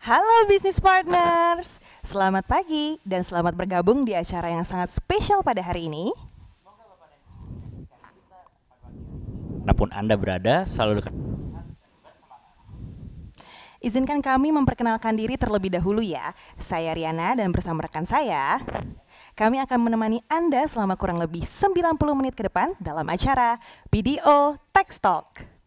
Halo bisnis partners, selamat pagi dan selamat bergabung di acara yang sangat spesial pada hari ini. Mana pun Anda berada, selalu dekat. Izinkan kami memperkenalkan diri terlebih dahulu ya. Saya Riana dan bersama rekan saya, kami akan menemani Anda selama kurang lebih 90 menit ke depan dalam acara BDO Tech Talk.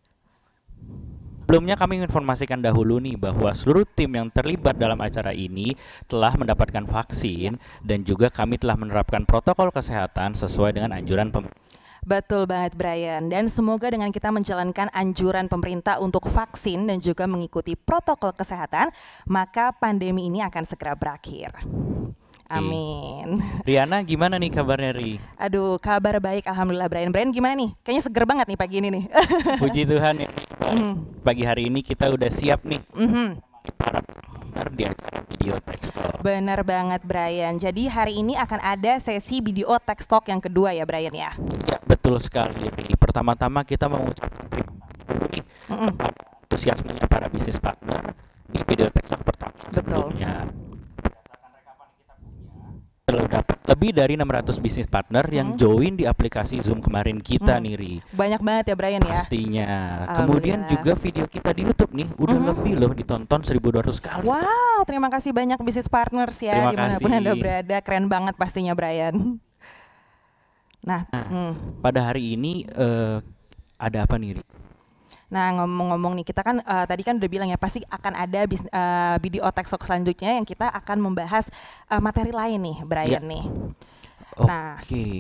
Sebelumnya kami informasikan dahulu nih bahwa seluruh tim yang terlibat dalam acara ini telah mendapatkan vaksin dan juga kami telah menerapkan protokol kesehatan sesuai dengan anjuran pemerintah. Betul banget Brian dan semoga dengan kita menjalankan anjuran pemerintah untuk vaksin dan juga mengikuti protokol kesehatan maka pandemi ini akan segera berakhir. Amin. Riana gimana nih kabarnya Ri? Aduh, kabar baik alhamdulillah Brian. Brian gimana nih? Kayaknya seger banget nih pagi ini nih. Puji Tuhan ya. Mhm. Pagi hari ini kita udah siap nih Mhm. para partner di acara video text talk. Bener banget Brian. Jadi hari ini akan ada sesi video text talk yang kedua ya Brian ya. Ya, betul sekali. Pertama-tama kita mengucapkan terima kasih Mhm. kepada antusiasmenya para bisnis partner di video text talk pertama Betul. sebelumnya. Terdapat lebih dari 600 bisnis partner yang Hmm. join di aplikasi Zoom kemarin kita Hmm. nih Ri. Banyak banget ya Brian ya. Pastinya. Kemudian juga video kita di YouTube nih udah Mhm. lebih loh ditonton 1200 kali. Wow, terima kasih banyak bisnis partners ya Terima di mana pun kasih. anda berada. Keren banget pastinya Brian. Nah, Nah. hmm. Pada hari ini eh, ada apa nih Ri? Nah ngomong-ngomong nih kita kan eh, tadi kan udah bilang ya pasti akan ada bis, eh, video talk selanjutnya yang kita akan membahas eh, materi lain nih Brian Iya. nih. Oke. Nah,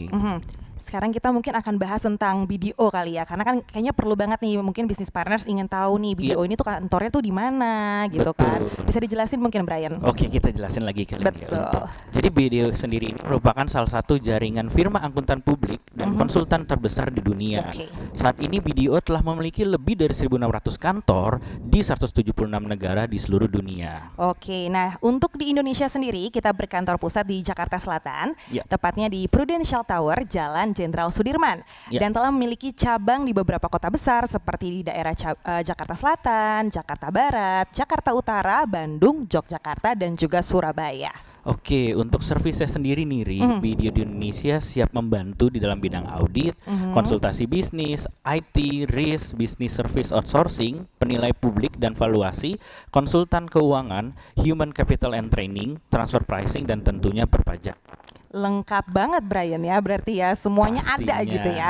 Mhm. Sekarang kita mungkin akan bahas tentang video kali ya, karena kan kayaknya perlu banget nih mungkin bisnis partners ingin tahu nih video ini tuh kantornya tuh di mana gitu kan. Betul. Bisa dijelasin mungkin Brian? Oke, kita jelasin lagi kali ya. Betul. Untuk- Jadi video sendiri ini merupakan salah satu jaringan firma angkutan publik dan Mhm. konsultan terbesar di dunia. Oke. Saat ini BDO telah memiliki lebih dari 1.600 kantor di 176 negara di seluruh dunia. Oke, nah untuk di Indonesia sendiri kita berkantor pusat di Jakarta Selatan, Ya. tepatnya di Prudential Tower, Jalan Jenderal Sudirman, Ya. dan telah memiliki cabang di beberapa kota besar seperti di daerah Ca- eh, Jakarta Selatan, Jakarta Barat, Jakarta Utara, Bandung, Yogyakarta, dan juga Surabaya. Oke, untuk servisnya sendiri nih, Ri, Mhm. BDO di Indonesia siap membantu di dalam bidang audit, Mhm. konsultasi bisnis, IT, risk, bisnis service outsourcing, penilai publik dan valuasi, konsultan keuangan, human capital and training, transfer pricing, dan tentunya perpajak. Lengkap banget Brian ya, berarti ya semuanya ada Pastinya. gitu ya.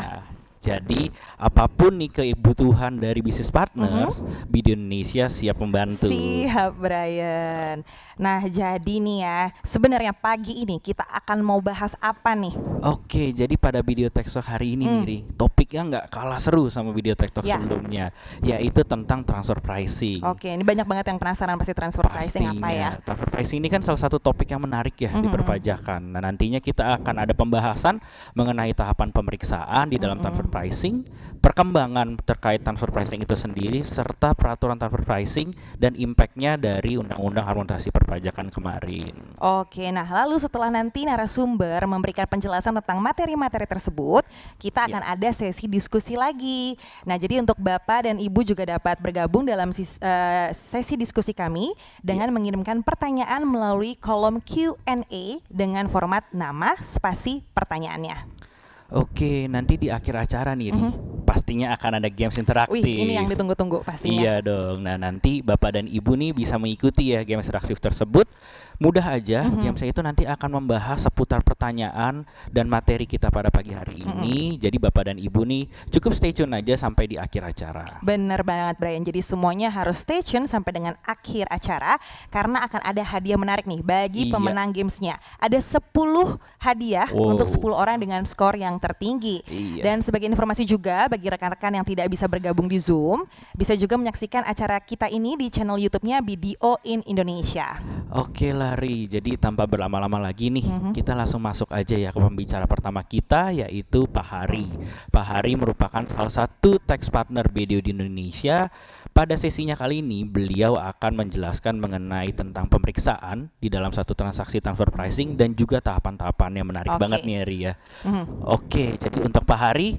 Jadi apa pun nih kebutuhan dari bisnis partners, BDO Indonesia siap membantu. Siap Brian. Nah jadi nih ya, sebenarnya pagi ini kita akan mau bahas apa nih? Oke, jadi pada video TikTok hari ini Hmm. nih, Ri, topiknya nggak kalah seru sama video TikTok Ya. sebelumnya, yaitu tentang transfer pricing. Oke, ini banyak banget yang penasaran pasti transfer pricing apa ya? Pastinya. Transfer pricing ini kan salah satu topik yang menarik ya di Mhm. perpajakan. Nah, nantinya kita akan ada pembahasan mengenai tahapan pemeriksaan di dalam Mhm. transfer pricing, perkembangan terkait transfer pricing itu sendiri, serta peraturan transfer pricing dan impactnya dari undang-undang harmonisasi perpajakan kemarin. Oke, nah lalu setelah nanti narasumber memberikan penjelasan tentang materi-materi tersebut, kita Ya. akan ada sesi diskusi lagi. Nah, jadi untuk Bapak dan Ibu juga dapat bergabung dalam eh, sesi diskusi kami dengan Ya. mengirimkan pertanyaan melalui kolom Q&A dengan format nama, spasi, pertanyaannya. Oke, nanti di akhir acara nih, Ri, Mhm. Pastinya akan ada games interaktif. Wih, ini yang ditunggu-tunggu pastinya. Iya dong. Nah, nanti Bapak dan Ibu nih bisa mengikuti ya games interaktif tersebut. Mudah aja, Mhm. games itu nanti akan membahas seputar pertanyaan dan materi kita pada pagi hari ini. Jadi Bapak dan Ibu nih cukup stay tune aja sampai di akhir acara. Bener banget Brian. Jadi semuanya harus stay tune sampai dengan akhir acara karena akan ada hadiah menarik nih bagi Iya. pemenang gamesnya. Ada 10 hadiah Wow. untuk 10 orang dengan skor yang tertinggi. Iya. Dan sebagai informasi juga bagi rekan-rekan yang tidak bisa bergabung di Zoom, bisa juga menyaksikan acara kita ini di channel YouTube-nya BDO in Indonesia. Oke Lari, jadi tanpa berlama-lama lagi nih, Mhm. kita langsung masuk aja ya ke pembicara pertama kita yaitu Pak Hari. Pak Hari merupakan salah satu tax partner BDO di Indonesia. Pada sesinya kali ini, beliau akan menjelaskan mengenai tentang pemeriksaan di dalam satu transaksi transfer pricing dan juga tahapan-tahapan yang menarik Oke. banget nih Ari ya. Mhm. Oke, jadi untuk Pak Hari,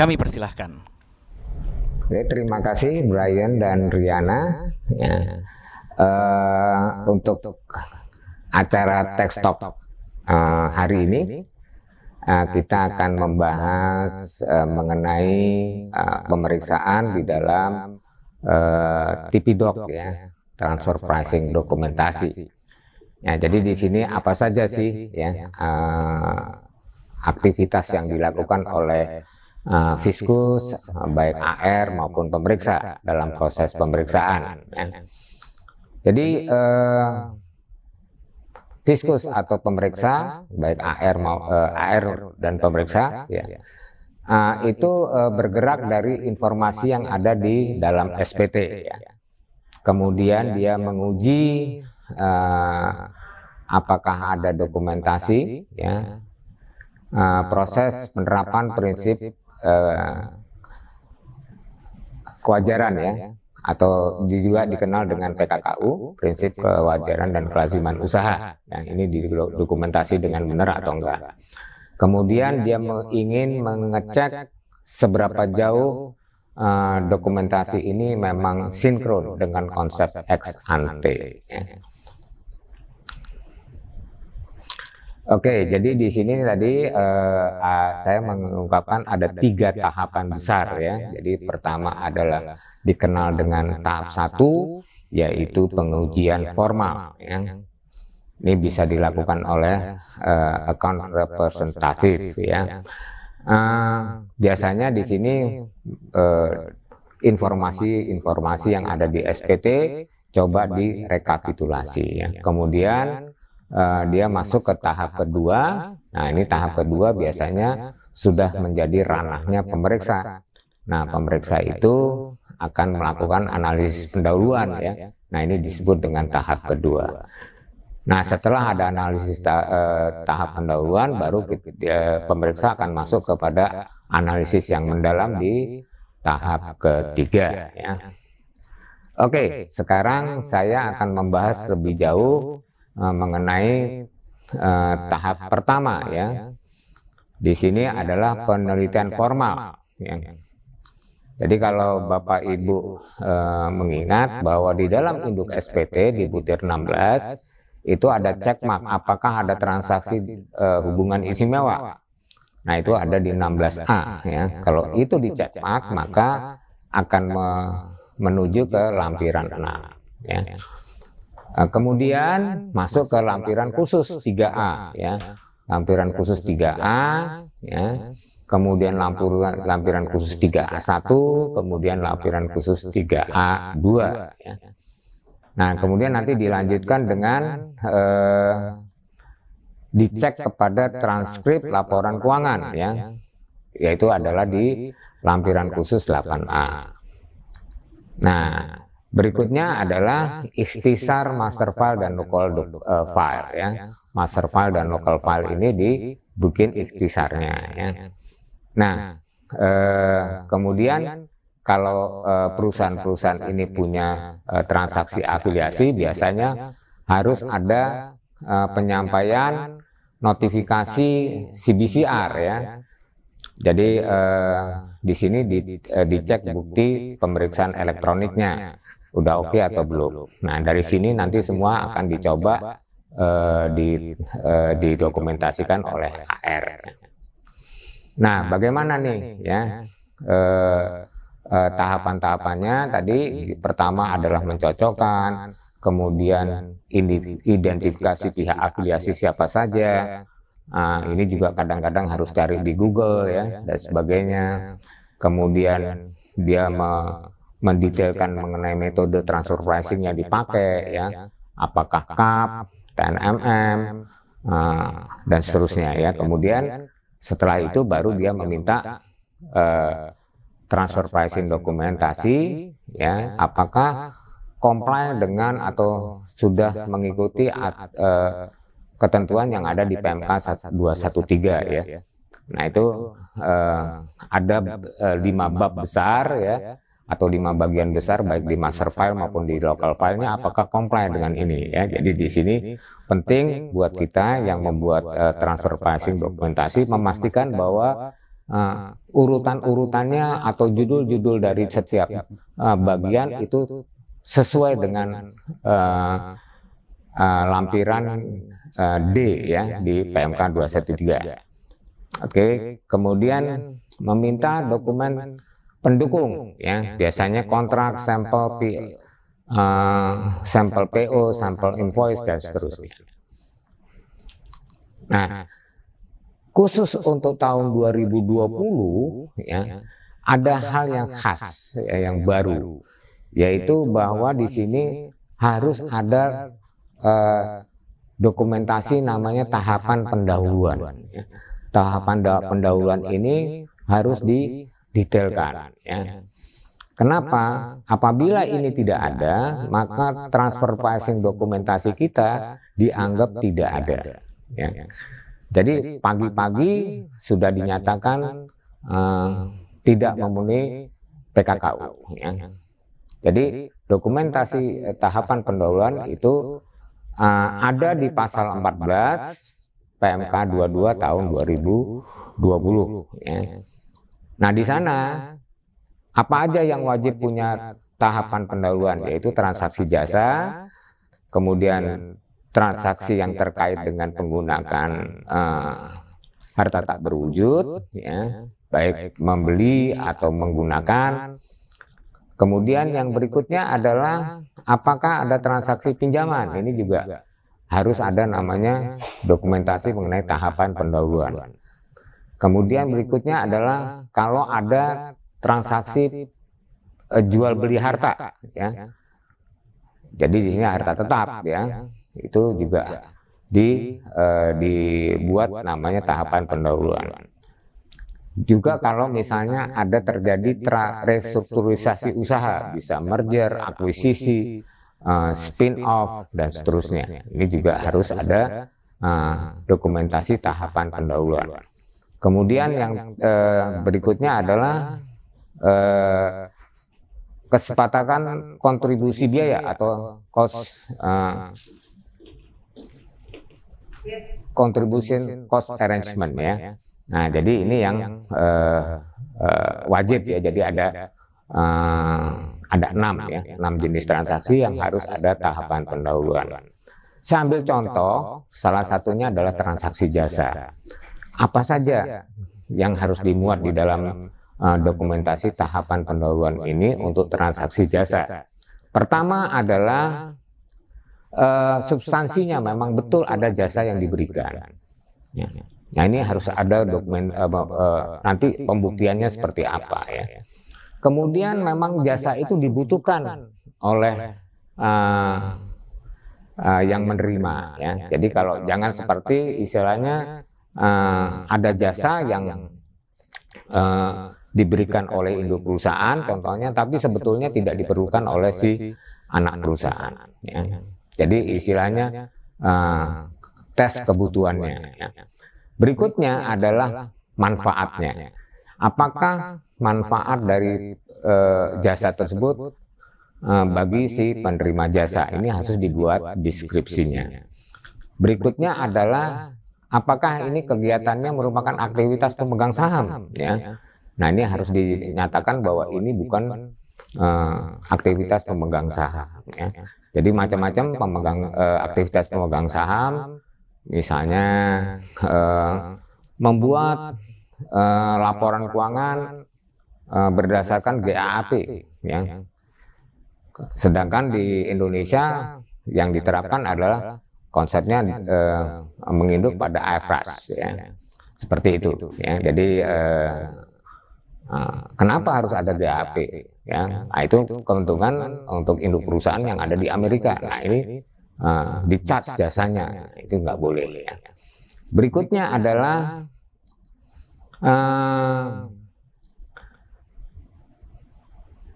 kami persilahkan. Oke, terima kasih Brian dan Riana. Ya. uh, untuk acara Tech Talk uh, hari ini uh, kita akan membahas uh, mengenai uh, pemeriksaan di dalam uh, TP-Doc ya, transfer pricing dokumentasi. Ya, jadi di sini apa saja sih ya uh, aktivitas yang dilakukan oleh uh, fiskus baik AR maupun pemeriksa dalam proses pemeriksaan. Ya. Jadi uh, fiskus atau pemeriksa baik AR mau uh, AR dan pemeriksa ya uh, itu uh, bergerak dari informasi yang ada di dalam SPT ya. Kemudian dia menguji uh, apakah ada dokumentasi ya uh, proses penerapan prinsip uh, kewajaran ya atau juga dikenal dengan PKKU, prinsip kewajaran dan kelaziman usaha. Yang ini didokumentasi dengan benar atau enggak. Kemudian dia ingin mengecek seberapa jauh uh, dokumentasi ini memang sinkron dengan konsep ex ante. Ya. Oke, jadi di sini tadi uh, uh, saya mengungkapkan ada tiga tahapan besar ya. Jadi pertama adalah dikenal dengan tahap satu, yaitu pengujian formal. Ya. Ini bisa dilakukan oleh uh, account representative ya. Uh, biasanya di sini informasi-informasi uh, yang ada di SPT coba direkapitulasi ya. Kemudian uh, dia masuk ke tahap kedua. Nah, ini tahap kedua biasanya sudah menjadi ranahnya pemeriksa. Nah, pemeriksa itu akan melakukan analisis pendahuluan ya. Nah, ini disebut dengan tahap kedua. Nah, setelah ada analisis ta eh, tahap pendahuluan, baru eh, pemeriksa akan masuk kepada analisis yang mendalam di tahap ketiga. Ya. Oke, sekarang saya akan membahas lebih jauh uh, mengenai uh, tahap pertama ya. Di sini adalah penelitian formal. Ya. Jadi kalau Bapak Ibu uh, mengingat bahwa di dalam induk SPT di butir 16 itu ada checkmark apakah ada transaksi uh, hubungan istimewa. Nah itu ada di 16A ya. Kalau itu di checkmark maka akan me menuju ke lampiran 6 ya. Nah, kemudian masuk ke lampiran khusus 3A ya. Lampiran khusus 3A ya. Kemudian lampiran lampiran khusus 3A1, kemudian lampiran khusus 3A2 ya. Nah, kemudian nanti dilanjutkan dengan eh, dicek kepada transkrip laporan keuangan ya. Yaitu adalah di lampiran khusus 8A. Nah, Berikutnya adalah ikhtisar master file dan local uh, file ya. Master file dan local file ini dibikin ikhtisarnya ya. Nah, eh, kemudian kalau perusahaan-perusahaan ini punya transaksi afiliasi biasanya harus ada penyampaian notifikasi CBCR ya. Jadi eh, di sini di, eh, dicek bukti pemeriksaan elektroniknya udah oke okay atau belum. Nah dari sini nanti semua akan dicoba uh, di uh, didokumentasikan oleh AR. Nah bagaimana nih ya uh, uh, tahapan-tahapannya tadi pertama adalah mencocokkan, kemudian identifikasi pihak afiliasi siapa saja. Nah, ini juga kadang-kadang harus cari di Google ya dan sebagainya. Kemudian dia me mendetailkan mengenai metode transfer pricing yang dipakai ya. apakah CAP, TNMM uh, dan seterusnya ya. kemudian setelah itu baru dia meminta uh, transfer pricing dokumentasi ya. apakah comply dengan atau sudah mengikuti uh, ketentuan yang ada di PMK 213 ya. nah itu uh, ada uh, lima bab besar ya atau lima bagian besar baik di master file maupun di local filenya apakah comply dengan ini? ya jadi di sini penting buat kita yang membuat uh, transfer pricing dokumentasi memastikan bahwa uh, urutan-urutannya atau judul-judul dari setiap uh, bagian itu sesuai dengan uh, uh, lampiran uh, D ya di PMK 213. Oke, kemudian meminta dokumen pendukung ya, biasanya kontrak, sampel P, uh, sampel PO, sampel invoice dan seterusnya. Nah, khusus untuk tahun 2020 ya, ada hal yang khas ya, yang baru yaitu bahwa di sini harus ada uh, dokumentasi namanya tahapan pendahuluan. Ya. Tahapan pendahuluan ini harus didetailkan. Ya. Kenapa? Apabila ini tidak ada, maka transfer pricing dokumentasi kita dianggap tidak ada. Ya. Jadi pagi-pagi sudah dinyatakan uh, tidak memenuhi PKKU. Ya. Jadi dokumentasi eh, tahapan pendahuluan itu uh, ada di pasal 14 PMK 22 tahun 2020 ya. Nah, di sana apa aja yang wajib punya tahapan pendahuluan yaitu transaksi jasa, kemudian transaksi yang terkait dengan penggunaan uh, harta tak berwujud ya, baik membeli atau menggunakan Kemudian yang berikutnya adalah apakah ada transaksi pinjaman. Ini juga harus ada namanya dokumentasi mengenai tahapan pendahuluan. Kemudian berikutnya adalah kalau ada transaksi uh, jual beli harta ya. Jadi di sini harta tetap ya. Itu juga di uh, dibuat namanya tahapan pendahuluan. Juga kalau misalnya ada terjadi restrukturisasi usaha, bisa merger, akuisisi, uh, spin-off, dan seterusnya. Ini juga harus ada uh, dokumentasi tahapan pendahuluan. Kemudian yang uh, berikutnya adalah uh, kesepakatan kontribusi biaya atau cost uh, contribution cost arrangement ya. Nah, jadi ini yang uh, uh, wajib ya. Jadi ada uh, ada enam ya, enam jenis transaksi yang harus ada tahapan pendahuluan. Saya ambil contoh, salah satunya adalah transaksi jasa. Apa saja yang harus dimuat di dalam uh, dokumentasi tahapan pendahuluan ini untuk transaksi jasa? Pertama adalah uh, substansinya memang betul ada jasa yang diberikan. Ya. Nah ini harus ada dokumen uh, uh, nanti pembuktiannya seperti apa ya. Kemudian memang jasa itu dibutuhkan oleh uh, uh, yang menerima ya. Jadi kalau jangan seperti istilahnya uh, ada jasa yang uh, diberikan oleh induk perusahaan contohnya, tapi sebetulnya tidak diperlukan oleh si anak perusahaan. Ya. Jadi istilahnya uh, tes kebutuhannya. Ya. Berikutnya adalah manfaatnya. Apakah manfaat dari uh, jasa tersebut uh, bagi si penerima jasa? Ini harus dibuat deskripsinya. Berikutnya adalah apakah ini kegiatannya merupakan aktivitas pemegang saham? Ya. Nah ini harus dinyatakan bahwa ini bukan uh, aktivitas pemegang saham. Ya. Jadi macam-macam pemegang uh, aktivitas pemegang saham misalnya uh, membuat uh, laporan keuangan uh, berdasarkan GAAP ya. Sedangkan di Indonesia yang diterapkan adalah konsepnya uh, menginduk pada IFRS ya. Seperti itu ya. Jadi uh, kenapa harus ada GAAP ya? Nah, itu keuntungan untuk induk perusahaan yang ada di Amerika. Nah, ini uh, charge jasanya itu nggak boleh ya. Berikutnya adalah uh,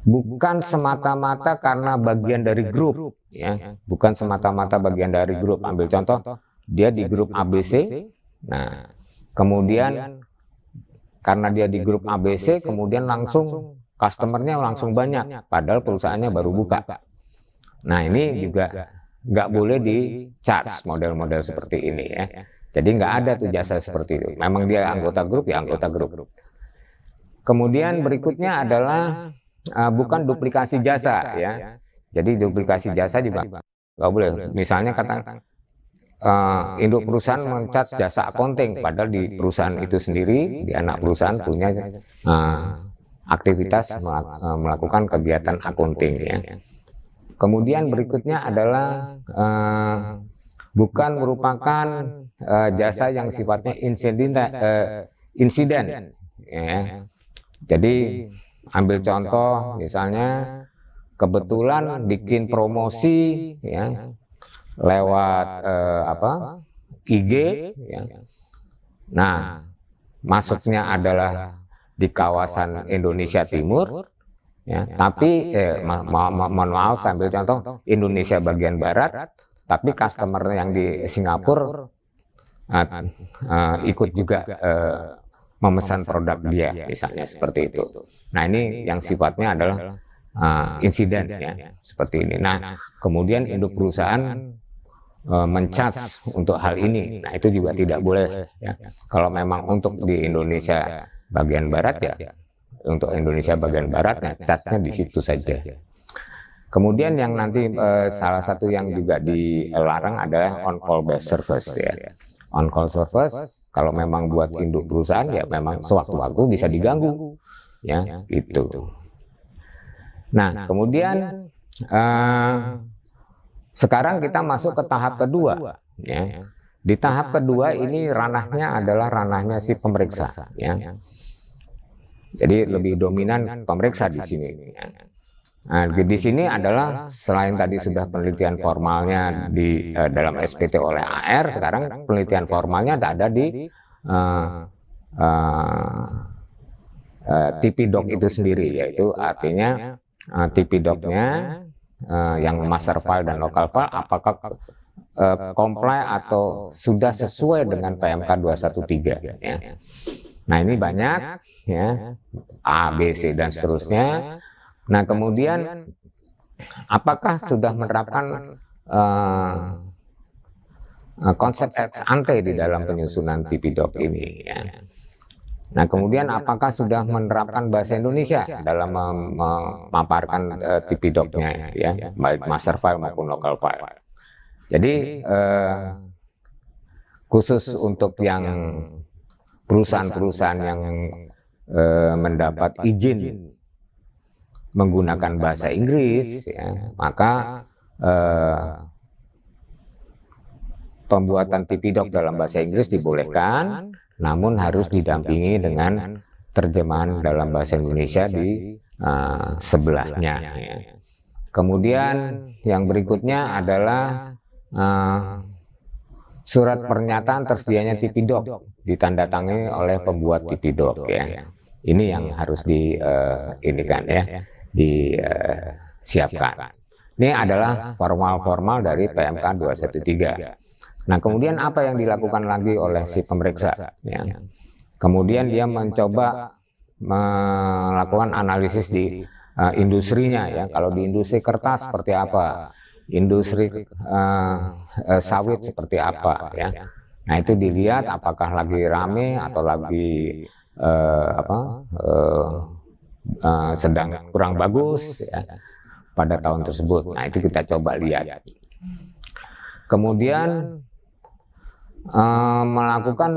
bukan semata-mata karena bagian dari grup ya, bukan semata-mata bagian dari grup. Ambil contoh dia di grup ABC. Nah, kemudian karena dia di grup ABC kemudian langsung customernya langsung banyak padahal perusahaannya baru buka. Nah, ini juga nggak boleh di charge model-model seperti ini ya. Jadi nggak ada tuh jasa seperti itu. Memang dia anggota grup ya anggota grup. Kemudian berikutnya adalah uh, bukan duplikasi jasa ya. Jadi duplikasi jasa juga nggak boleh. Misalnya kata uh, induk perusahaan mencat jasa accounting, padahal di perusahaan itu sendiri, di anak perusahaan punya uh, aktivitas melakukan kegiatan accounting ya. Kemudian berikutnya adalah uh, bukan merupakan uh, jasa yang sifatnya insiden, uh, insiden ya. Jadi ambil contoh misalnya kebetulan bikin promosi ya. lewat uh, apa? IG ya. Nah, masuknya adalah di kawasan Indonesia Timur ya, tapi eh, ma ma ma mohon maaf sambil contoh Indonesia bagian barat, tapi customer yang di Singapura uh, uh, ikut juga uh, memesan produk dia misalnya seperti itu. Nah, ini yang sifatnya adalah uh, insiden ya seperti ini. Nah, kemudian induk perusahaan uh, mencas untuk hal ini. Nah, itu juga tidak boleh ya. Kalau memang untuk di Indonesia bagian barat ya, untuk Indonesia bagian barat nah catnya di situ saja. Kemudian yang nanti uh, salah satu yang juga dilarang adalah on call based service ya. On call service kalau memang buat induk perusahaan ya memang sewaktu-waktu bisa diganggu ya gitu. Nah, nah, kemudian uh, sekarang kita masuk ke tahap kedua, ya. Di tahap kedua ini ranahnya adalah ranahnya si pemeriksa, ya. Jadi lebih dominan pemeriksa di sini. Ya. Nah, di sini adalah selain tadi sudah penelitian formalnya di uh, dalam SPT oleh AR, sekarang penelitian formalnya ada di uh, uh, uh, TP Doc itu sendiri, yaitu artinya uh, TP doc-nya uh, yang master file dan local file apakah uh, comply atau sudah sesuai dengan PMK 213 ya. Nah, ini banyak ya A, B, C dan seterusnya. Nah, kemudian apakah sudah menerapkan uh, konsep ex ante di dalam penyusunan TP doc ini ya. Nah, kemudian apakah sudah menerapkan bahasa Indonesia dalam memaparkan uh, TV doc-nya ya, baik master file maupun local file. Jadi uh, khusus untuk yang perusahaan-perusahaan yang uh, mendapat izin menggunakan bahasa Inggris, ya, maka uh, pembuatan TV doc dalam bahasa Inggris dibolehkan namun harus didampingi dengan terjemahan dalam bahasa Indonesia di uh, sebelahnya. Ya. Kemudian yang berikutnya adalah uh, surat pernyataan tersedianya Tipidok ditandatangani oleh pembuat Tipidok ya. Ini yang harus di uh, ini kan ya, disiapkan. Ini adalah formal-formal dari PMK 213. Nah, kemudian apa yang dilakukan lagi oleh si pemeriksa? Ya. Kemudian dia mencoba melakukan analisis di uh, industrinya ya. Kalau di industri kertas seperti apa? Industri uh, uh, sawit seperti apa ya. Nah, itu dilihat apakah lagi rame atau lagi uh, apa? Uh, uh, sedang kurang bagus ya pada tahun tersebut. Nah, itu kita coba lihat. Kemudian uh, melakukan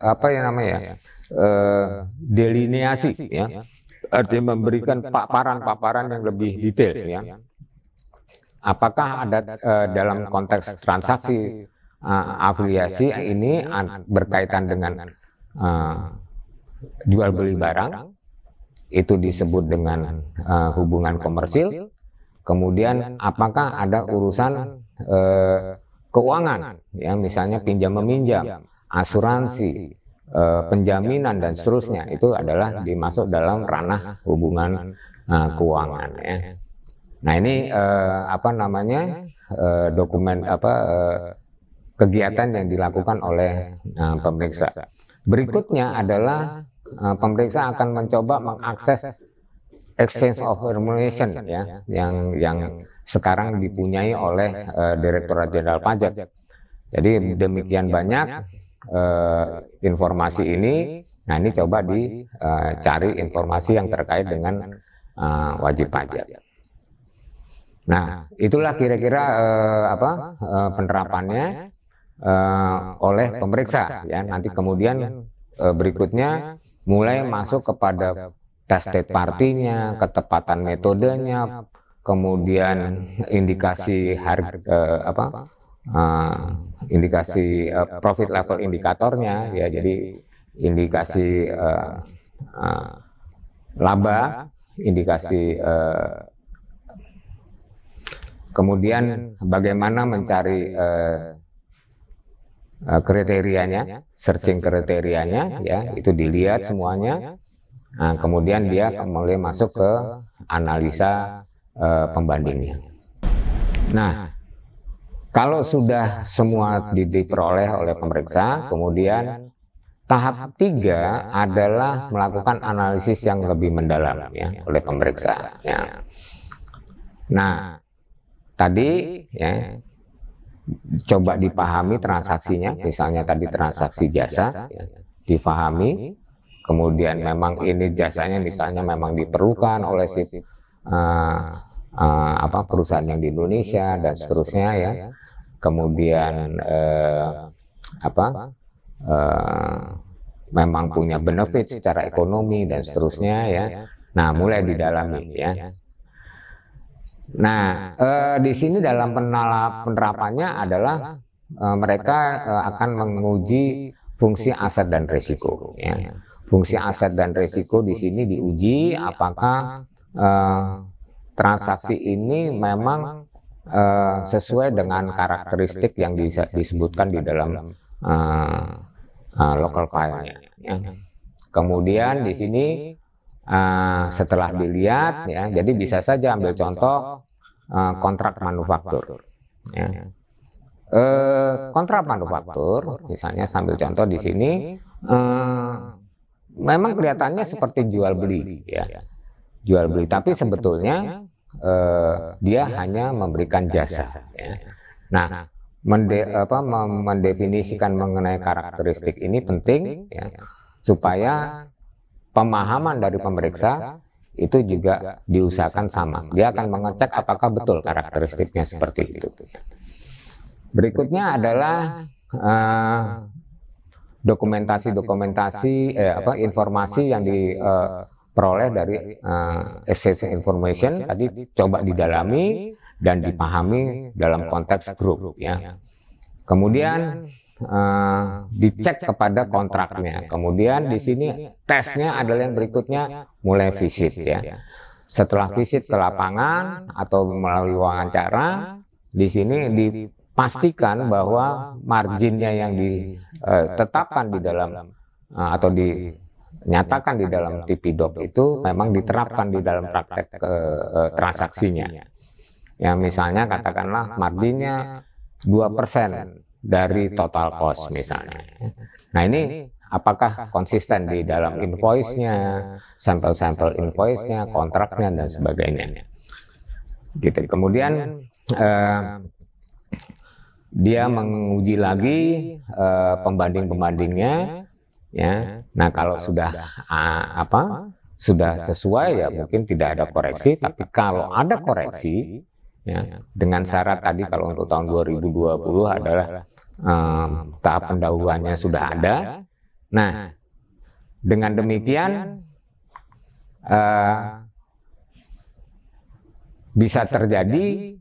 apa yang namanya ya? Uh, delineasi ya. Artinya memberikan paparan-paparan yang lebih detail ya. Apakah ada uh, dalam konteks transaksi afiliasi ini berkaitan dengan jual beli barang? Itu disebut dengan hubungan komersil. Kemudian apakah ada urusan uh, keuangan, ya misalnya pinjam meminjam, asuransi, uh, penjaminan dan seterusnya itu adalah dimasuk dalam ranah hubungan uh, keuangan. Ya. Nah ini apa namanya dokumen apa kegiatan yang dilakukan oleh pemeriksa. Berikutnya adalah pemeriksa akan mencoba mengakses exchange of information ya yang yang sekarang dipunyai oleh uh, Direktorat Jenderal Pajak. Jadi demikian banyak uh, informasi ini. Nah ini coba dicari uh, informasi yang terkait dengan uh, wajib pajak. Nah, itulah kira-kira uh, apa uh, penerapannya uh, oleh pemeriksa ya. Nanti kemudian uh, berikutnya mulai masuk kepada tested partinya, ketepatan metodenya, kemudian indikasi harga apa? Uh, indikasi uh, profit level indikatornya ya jadi indikasi uh, uh, laba indikasi uh, kemudian bagaimana mencari uh, uh, kriterianya searching kriterianya ya itu dilihat semuanya. Nah, kemudian dia mulai masuk ke analisa uh, pembandingnya. Nah, kalau sudah semua diperoleh oleh pemeriksa, kemudian tahap tiga adalah melakukan analisis yang lebih mendalam ya oleh pemeriksa. Ya. Nah, tadi ya coba dipahami transaksinya, misalnya tadi transaksi jasa, ya, dipahami, kemudian memang ini jasanya misalnya memang diperlukan oleh si uh, uh, apa perusahaan yang di Indonesia dan seterusnya ya. kemudian uh, apa uh, memang punya benefit secara ekonomi dan seterusnya ya. nah mulai didalami ya. nah uh, di sini dalam penerapannya adalah uh, mereka uh, akan menguji fungsi aset dan risiko ya. fungsi aset dan risiko di sini diuji apakah uh, transaksi ini memang uh, sesuai dengan karakteristik yang disebutkan di dalam uh, uh, local file-nya. Ya. Kemudian di sini uh, setelah dilihat, ya, jadi bisa saja ambil contoh uh, kontrak manufaktur. Ya. Uh, kontrak manufaktur, misalnya sambil contoh di sini, uh, memang kelihatannya seperti jual beli, ya jual beli, tapi sebetulnya uh, dia hanya memberikan jasa. Ya. Nah, mende, apa, mendefinisikan mengenai karakteristik ini penting ya, supaya pemahaman dari pemeriksa itu juga diusahakan sama. Dia akan mengecek apakah betul karakteristiknya seperti itu. Berikutnya adalah dokumentasi-dokumentasi eh, apa informasi yang di uh, peroleh dari uh, exchange information tadi coba didalami dan dipahami dalam konteks grup ya. Kemudian uh, dicek kepada kontraknya. Kemudian di sini tesnya adalah yang berikutnya mulai visit ya. Setelah visit ke lapangan atau melalui wawancara, di sini dipastikan bahwa marginnya yang ditetapkan di dalam atau di nyatakan di dalam TV Doc itu memang diterapkan di dalam praktek uh, transaksinya. Ya misalnya katakanlah marginnya 2% dari total cost misalnya. Nah ini apakah konsisten di dalam invoice-nya, sampel-sampel invoice-nya, kontraknya dan sebagainya. Gitu. Kemudian uh, dia menguji lagi uh, pembanding-pembandingnya ya. Nah kalau sudah uh, apa sudah sesuai ya mungkin tidak ada koreksi. tapi kalau ada koreksi ya dengan syarat tadi kalau untuk tahun 2020 adalah um, tahap pendahuluannya sudah ada. nah dengan demikian uh, bisa terjadi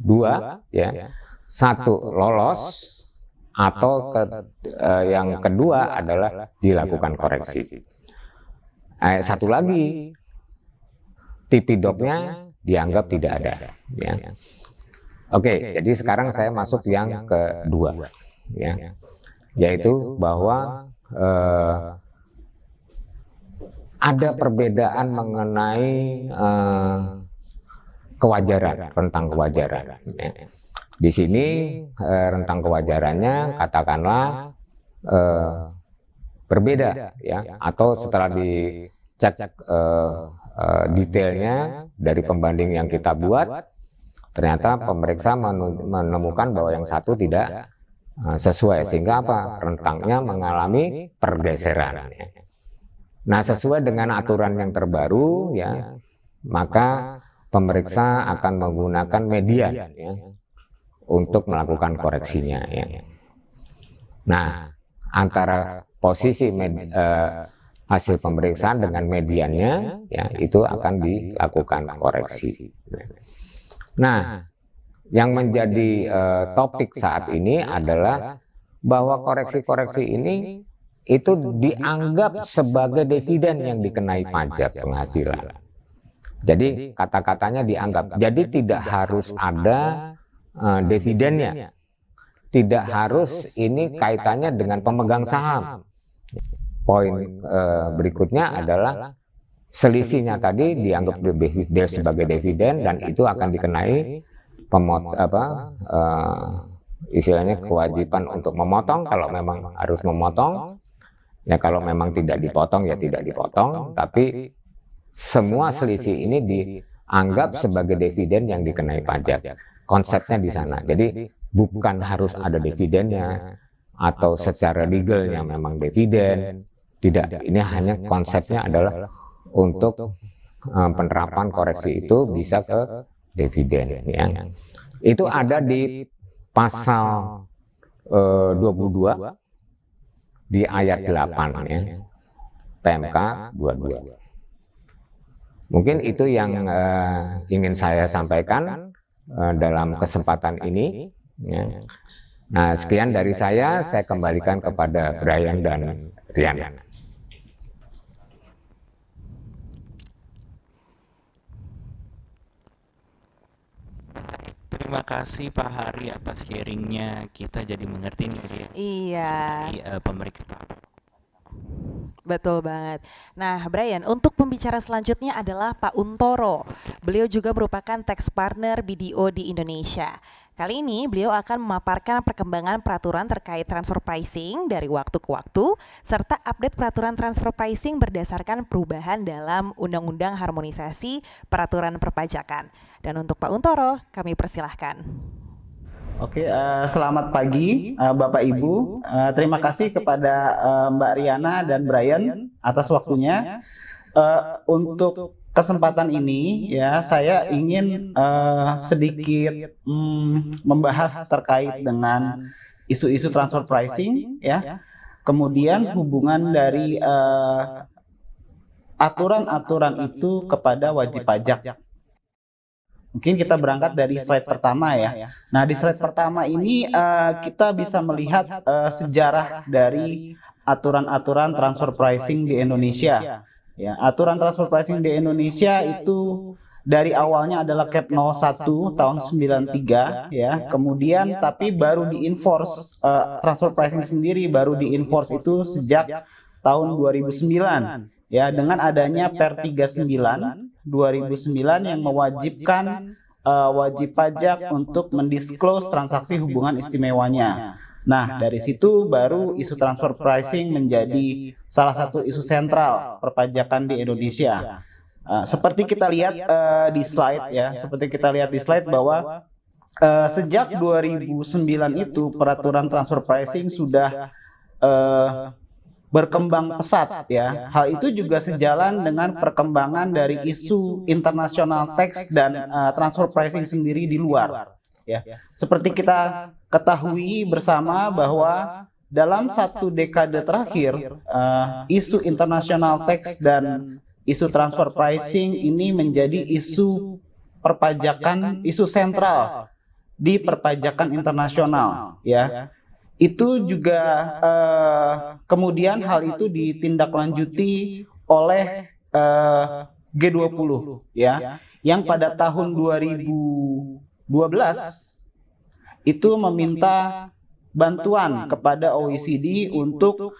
dua ya. satu lolos atau ke, uh, yang kedua adalah dilakukan koreksi. Eh, satu lagi, TV dognya dianggap tidak ada. Ya. Oke, jadi sekarang saya masuk yang kedua, ya, yaitu bahwa uh, ada perbedaan mengenai uh, kewajaran, tentang kewajaran. Ya. Di sini eh, rentang kewajarannya katakanlah eh, berbeda ya atau setelah dicek eh, eh, detailnya dari pembanding yang kita buat ternyata pemeriksa menemukan bahwa yang satu tidak eh, sesuai. sehingga apa? rentangnya mengalami pergeseran. Ya. Nah sesuai dengan aturan yang terbaru ya maka pemeriksa akan menggunakan median ya, untuk melakukan koreksinya. Ya. Nah, antara posisi med, uh, hasil pemeriksaan dengan mediannya, ya itu akan dilakukan koreksi. Nah, yang menjadi uh, topik saat ini adalah bahwa koreksi-koreksi ini itu dianggap sebagai dividen yang dikenai pajak penghasilan. Jadi kata-katanya dianggap. Jadi tidak harus ada uh, dividennya. Tidak harus ini kaitannya dengan pemegang saham. Poin uh, berikutnya adalah selisihnya tadi dianggap sebagai dividen dan itu akan dikenai pemot apa uh, istilahnya kewajiban untuk memotong. kalau memang harus memotong Ya kalau memang tidak dipotong ya tidak dipotong, tapi semua selisih ini dianggap sebagai dividen yang dikenai pajak. Konsepnya di sana. Jadi bukan harus ada dividennya atau secara legalnya memang dividen. Tidak, ini hanya konsepnya adalah untuk uh, penerapan koreksi itu bisa ke dividen ya. Itu ada di pasal uh, 22 di ayat 8 ya. PMK 22. Mungkin itu yang uh, ingin saya sampaikan uh, dalam kesempatan ini. Ya. Nah, sekian dari saya, saya kembalikan kepada Brian dan Rian. Terima kasih Pak Hari atas sharingnya. Kita jadi mengerti nih ya. Iya. Di, uh, pemeriksa. Betul banget. Nah, Brian, untuk pembicara selanjutnya adalah Pak Untoro. Beliau juga merupakan tax partner BDO di Indonesia. Kali ini beliau akan memaparkan perkembangan peraturan terkait transfer pricing dari waktu ke waktu serta update peraturan transfer pricing berdasarkan perubahan dalam Undang-Undang Harmonisasi Peraturan Perpajakan. Dan untuk Pak Untoro, kami persilahkan. Oke, uh, selamat pagi uh, Bapak Ibu. Uh, terima kasih kepada uh, Mbak Riana dan Brian atas waktunya. Uh, untuk kesempatan ini ya saya ingin uh, sedikit um, membahas terkait dengan isu-isu transfer pricing ya. kemudian hubungan dari aturan-aturan uh, itu kepada wajib pajak Mungkin kita berangkat dari slide pertama ya. Nah, di slide pertama ini uh, kita bisa melihat uh, sejarah dari aturan-aturan transfer pricing di Indonesia. Ya, aturan transfer pricing di Indonesia itu dari awalnya adalah Cap 01 tahun 93 ya. Kemudian tapi baru di-enforce uh, transfer pricing sendiri baru di-enforce itu sejak tahun 2009 ya dengan adanya Per 39 2009 yang mewajibkan uh, wajib pajak untuk mendisclose transaksi hubungan istimewanya. Nah, dari situ baru isu transfer pricing menjadi salah satu isu sentral perpajakan di Indonesia. Uh, seperti kita lihat uh, di slide ya, seperti kita lihat di slide bahwa uh, sejak 2009 itu peraturan transfer pricing sudah uh, berkembang pesat ya. Hal itu juga sejalan dengan perkembangan dari isu internasional tax dan uh, transfer pricing sendiri di luar ya. Seperti kita ketahui bersama bahwa dalam satu dekade terakhir, uh, isu internasional tax dan isu transfer pricing ini menjadi isu perpajakan, isu sentral di perpajakan internasional, ya. Itu juga uh, kemudian hal itu ditindaklanjuti oleh uh, G20, ya, yang pada tahun 2000 12 itu meminta bantuan kepada OECD untuk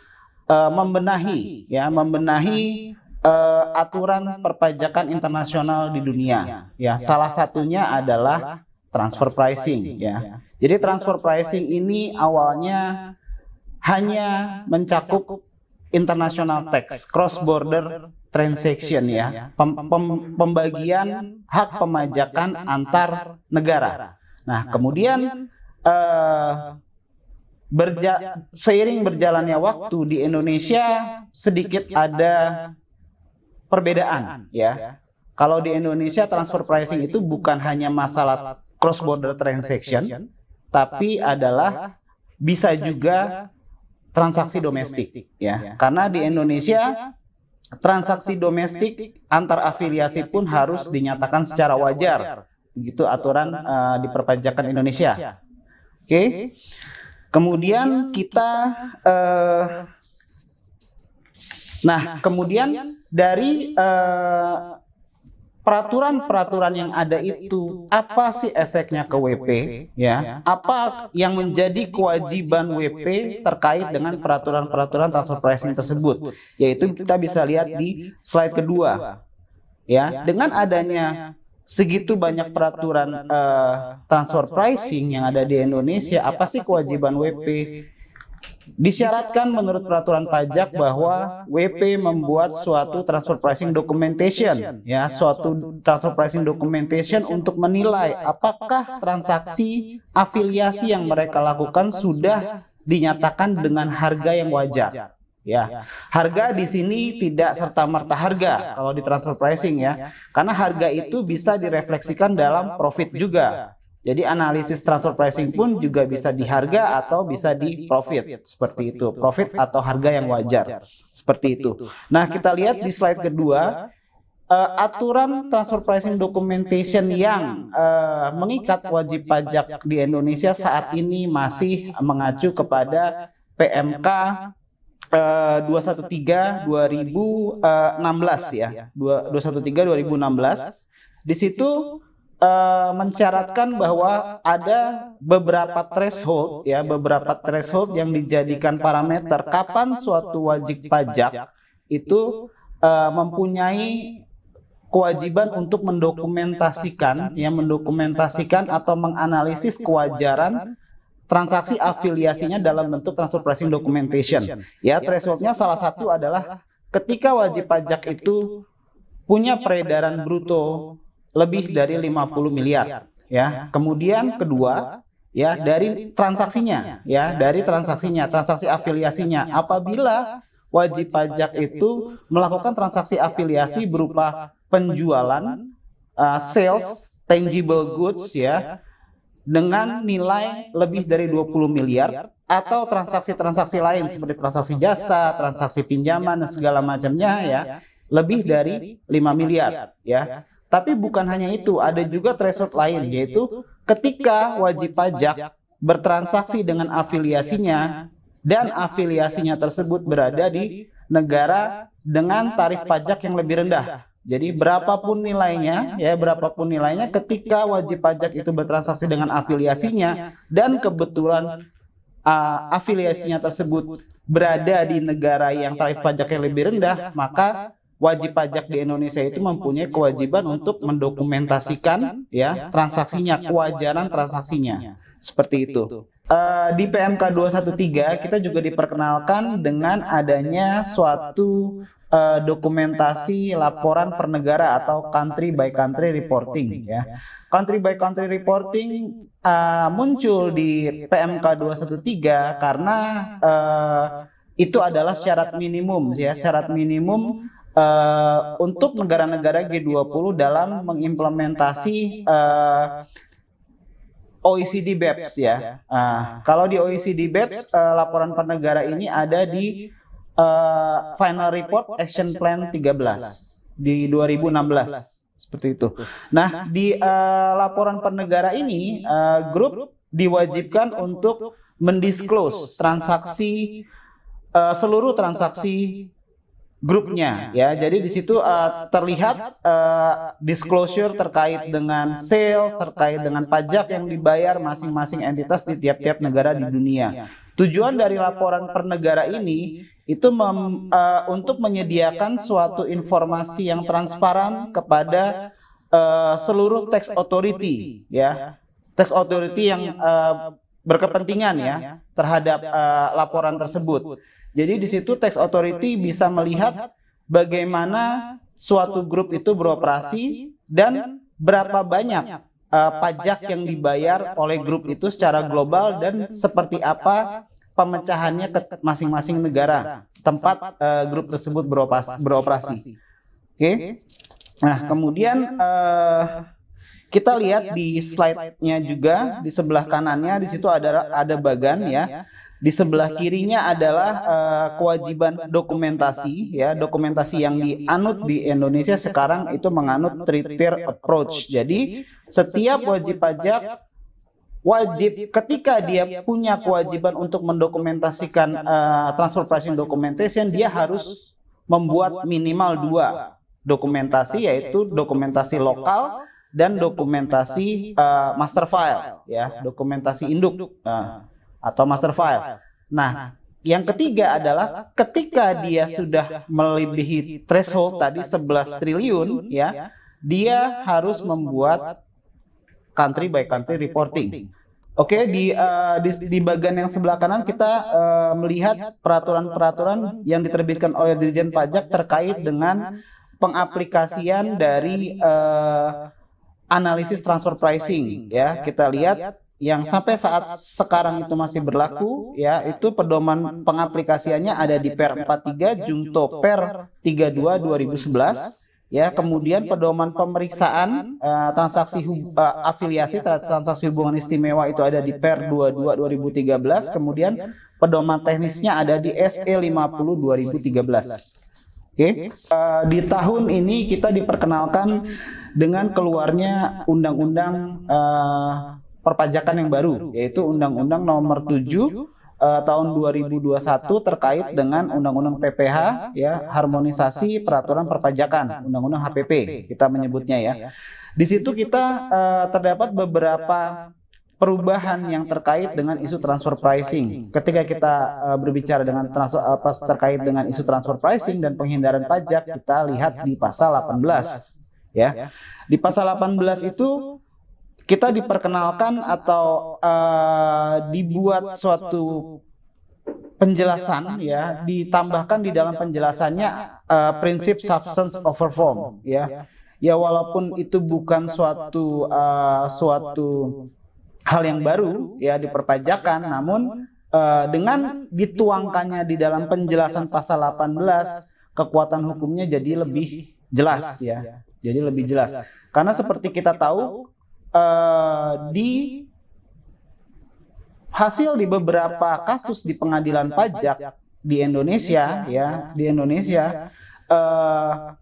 uh, membenahi ya membenahi uh, aturan perpajakan internasional di dunia. Ya, salah satunya adalah transfer pricing ya. Jadi transfer pricing ini awalnya hanya mencakup international tax, cross border transaction ya, pem, pem, pembagian hak pemajakan antar negara. Nah, kemudian uh, berja seiring berjalannya waktu di Indonesia sedikit ada perbedaan ya. kalau di Indonesia transfer pricing itu bukan hanya masalah cross border transaction, tapi adalah bisa juga transaksi domestik ya. Karena di Indonesia transaksi domestik antar afiliasi pun harus dinyatakan secara wajar. Begitu aturan uh, di perpajakan Indonesia. Oke. Okay. Kemudian kita uh, Nah, kemudian dari uh, peraturan-peraturan yang ada itu apa sih efeknya ke WP ya apa yang menjadi kewajiban WP terkait dengan peraturan-peraturan transfer pricing tersebut? Yaitu kita bisa lihat di slide kedua. Ya dengan adanya segitu banyak peraturan uh, transfer pricing yang ada di Indonesia apa sih kewajiban WP Disyaratkan menurut peraturan pajak bahwa WP membuat suatu transfer pricing documentation, ya, suatu transfer pricing documentation untuk menilai apakah transaksi afiliasi yang mereka lakukan sudah dinyatakan dengan harga yang wajar. Ya, harga di sini tidak serta merta harga kalau di transfer pricing ya, karena harga itu bisa direfleksikan dalam profit juga. Jadi analisis transfer pricing pun juga bisa di harga atau bisa di profit seperti itu. Profit atau harga yang wajar seperti itu. Nah, kita lihat di slide kedua uh, aturan transfer pricing documentation yang uh, mengikat wajib pajak di Indonesia saat ini masih mengacu kepada PMK uh, 213 2016 ya. 213 2016. Di situ uh, mensyaratkan bahwa ada beberapa threshold ya beberapa threshold yang dijadikan parameter. kapan suatu wajib pajak itu uh, mempunyai kewajiban untuk mendokumentasikan ya mendokumentasikan atau menganalisis kewajaran transaksi afiliasinya dalam bentuk transfer pricing documentation. ya thresholdnya salah satu adalah ketika wajib pajak itu punya peredaran bruto lebih dari 50 miliar ya. Kemudian kedua ya dari transaksinya ya, dari transaksinya, transaksi afiliasinya. Apabila wajib pajak itu melakukan transaksi afiliasi berupa penjualan uh, sales tangible goods ya dengan nilai lebih dari 20 miliar atau transaksi-transaksi lain seperti transaksi jasa, transaksi pinjaman dan segala macamnya ya. lebih dari 5 miliar ya. Tapi bukan hanya itu, ada juga threshold lain yaitu ketika wajib pajak bertransaksi dengan afiliasinya dan afiliasinya tersebut berada di negara dengan tarif pajak yang lebih rendah. Jadi berapapun nilainya, ya berapapun nilainya ketika wajib pajak itu bertransaksi dengan afiliasinya dan kebetulan uh, afiliasinya tersebut berada di negara yang tarif pajak yang lebih rendah, maka wajib pajak di Indonesia itu mempunyai kewajiban untuk mendokumentasikan ya transaksinya, kewajaran transaksinya. Seperti itu. Uh, di PMK 213 kita juga diperkenalkan dengan adanya suatu uh, dokumentasi laporan per negara atau country by country reporting ya. Country by country reporting uh, muncul di PMK 213 karena uh, itu adalah syarat minimum ya, syarat minimum uh, untuk negara-negara G20 dalam mengimplementasi uh, eh, OECD BEPS ya. Uh, kalau di OECD BEPS uh, laporan per negara ini ada di uh, Final Report Action Plan 13 di 2016 seperti itu. Nah, di uh, laporan per negara ini uh, grup diwajibkan untuk mendisclose transaksi uh, seluruh transaksi grupnya ya. Jadi di situ uh, terlihat uh, disclosure terkait dengan sales, terkait dengan pajak yang dibayar masing-masing entitas di tiap-tiap negara di dunia. Tujuan dari laporan per negara ini itu mem, uh, untuk menyediakan suatu informasi yang transparan kepada uh, seluruh tax authority ya. Tax authority yang uh, berkepentingan ya terhadap uh, laporan tersebut. Jadi di situ tax authority bisa melihat bagaimana suatu grup itu beroperasi dan berapa banyak uh, pajak yang dibayar oleh grup itu secara global dan seperti apa pemecahannya ke masing-masing negara tempat uh, grup tersebut beroperasi. beroperasi. Oke. Okay? Nah, kemudian uh, kita lihat di slide-nya juga di sebelah kanannya di situ ada ada bagan ya. Di sebelah kirinya adalah uh, kewajiban dokumentasi ya, dokumentasi yang dianut di Indonesia sekarang itu menganut three-tier approach. Jadi setiap wajib pajak wajib ketika dia punya kewajiban untuk mendokumentasikan uh, transfer pricing documentation dia harus membuat minimal dua dokumentasi yaitu dokumentasi lokal dan dokumentasi uh, master file ya dokumentasi induk. uh, atau master file. Nah, yang ketiga adalah ketika dia sudah melebihi threshold tadi 11 triliun ya, dia harus membuat country by country reporting. Oke, okay, di, uh, di di bagian yang sebelah kanan kita uh, melihat peraturan-peraturan yang diterbitkan oleh Dirjen Pajak terkait dengan pengaplikasian dari uh, analisis transfer pricing ya. Kita lihat yang sampai saat sekarang itu masih berlaku ya itu pedoman pengaplikasiannya ada di Per 43 Junto Per 32 2011 ya kemudian pedoman pemeriksaan uh, transaksi hub, uh, afiliasi transaksi hubungan istimewa itu ada di Per 22 2013 kemudian pedoman teknisnya ada di SE 50 2013 Oke, okay. uh, di tahun ini kita diperkenalkan dengan keluarnya undang-undang uh, perpajakan yang baru, yaitu Undang-Undang Nomor 7 uh, eh, tahun 2021 terkait dengan Undang-Undang PPH, ya harmonisasi peraturan perpajakan, Undang-Undang HPP kita menyebutnya ya. Di situ kita uh, terdapat beberapa perubahan yang terkait dengan isu transfer pricing. Ketika kita uh, berbicara dengan transfer apa terkait dengan isu transfer pricing dan penghindaran pajak, kita lihat di pasal 18 ya. Di pasal 18 itu kita diperkenalkan atau uh, dibuat suatu penjelasan ya, ditambahkan di dalam penjelasannya uh, prinsip substance over form ya. Ya. Walaupun itu bukan suatu uh, suatu hal yang baru ya di perpajakan namun uh, dengan dituangkannya di dalam penjelasan pasal 18 kekuatan hukumnya jadi lebih jelas ya jadi lebih jelas. karena seperti kita tahu uh, di hasil di beberapa kasus di pengadilan pajak di Indonesia ya di Indonesia uh,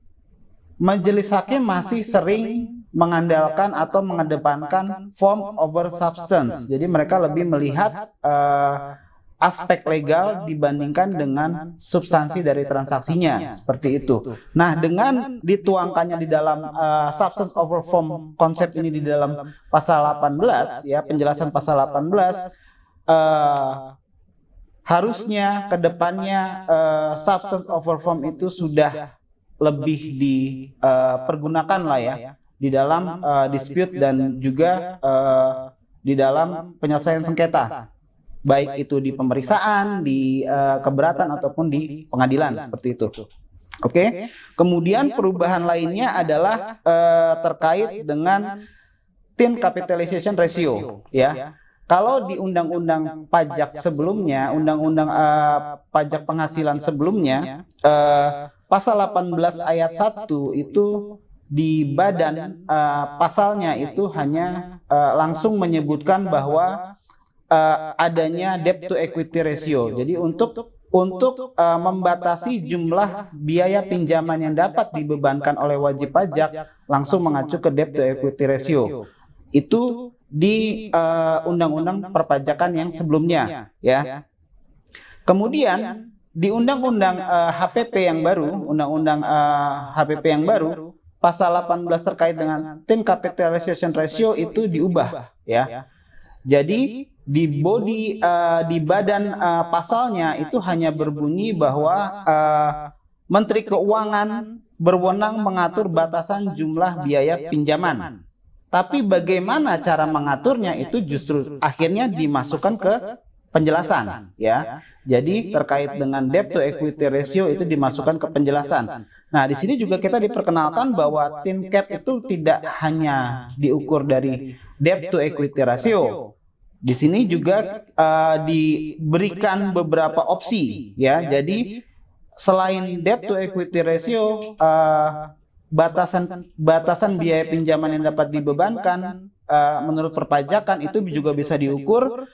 majelis hakim masih sering mengandalkan atau mengedepankan form over substance. Jadi mereka lebih melihat uh, aspek legal dibandingkan dengan substansi dari transaksinya seperti itu. Nah, dengan dituangkannya di dalam uh, substance over form konsep ini di dalam pasal 18 ya, penjelasan pasal 18 uh, harusnya ke depannya uh, substance over form itu sudah lebih dipergunakan uh, lah ya di dalam uh, dispute dan juga uh, di dalam penyelesaian sengketa baik itu di pemeriksaan, di uh, keberatan ataupun di pengadilan seperti itu. Oke. Okay? Kemudian perubahan lainnya adalah uh, terkait dengan tin capitalization ratio ya. Kalau di undang-undang pajak sebelumnya, undang-undang uh, pajak penghasilan sebelumnya, uh, pasal 18 ayat 1 itu di badan uh, pasalnya itu hanya uh, langsung menyebutkan bahwa uh, adanya debt to equity ratio. Jadi untuk untuk uh, membatasi jumlah biaya pinjaman yang dapat dibebankan oleh wajib pajak langsung mengacu ke debt to equity ratio. Itu di undang-undang uh, perpajakan yang sebelumnya ya. Kemudian di undang-undang uh, HPP yang baru, undang-undang uh, HPP yang baru pasal 18 terkait dengan tin capitalization ratio itu diubah ya. Jadi di body uh, di badan uh, pasalnya itu hanya berbunyi bahwa uh, Menteri Keuangan berwenang mengatur batasan jumlah biaya pinjaman. Tapi bagaimana cara mengaturnya itu justru akhirnya dimasukkan ke penjelasan ya. Jadi terkait dengan debt to equity ratio itu dimasukkan ke penjelasan. Nah, di sini juga kita diperkenalkan bahwa tin cap itu tidak hanya diukur dari debt to equity ratio. Di sini juga uh, diberikan beberapa opsi ya. Jadi selain debt to equity ratio uh, batasan batasan biaya pinjaman yang dapat dibebankan uh, menurut perpajakan itu juga bisa diukur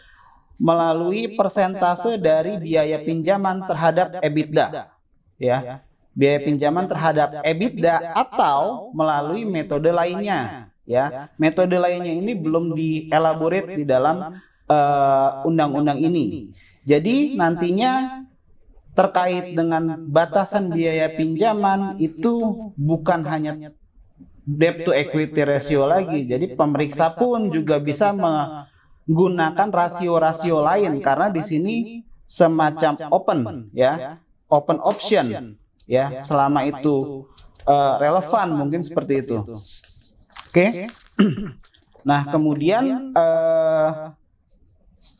melalui persentase dari biaya pinjaman terhadap EBITDA ya. biaya pinjaman terhadap EBITDA atau melalui metode lainnya ya metode lainnya ini belum dielaborate di dalam uh, undang-undang uh, ini. jadi nantinya terkait dengan batasan biaya pinjaman itu bukan hanya debt to equity ratio lagi. Jadi pemeriksa pun juga bisa menggunakan rasio-rasio lain. karena di sini semacam open ya, open option ya, selama itu uh, relevan mungkin seperti itu. Oke. Okay? Nah, kemudian uh,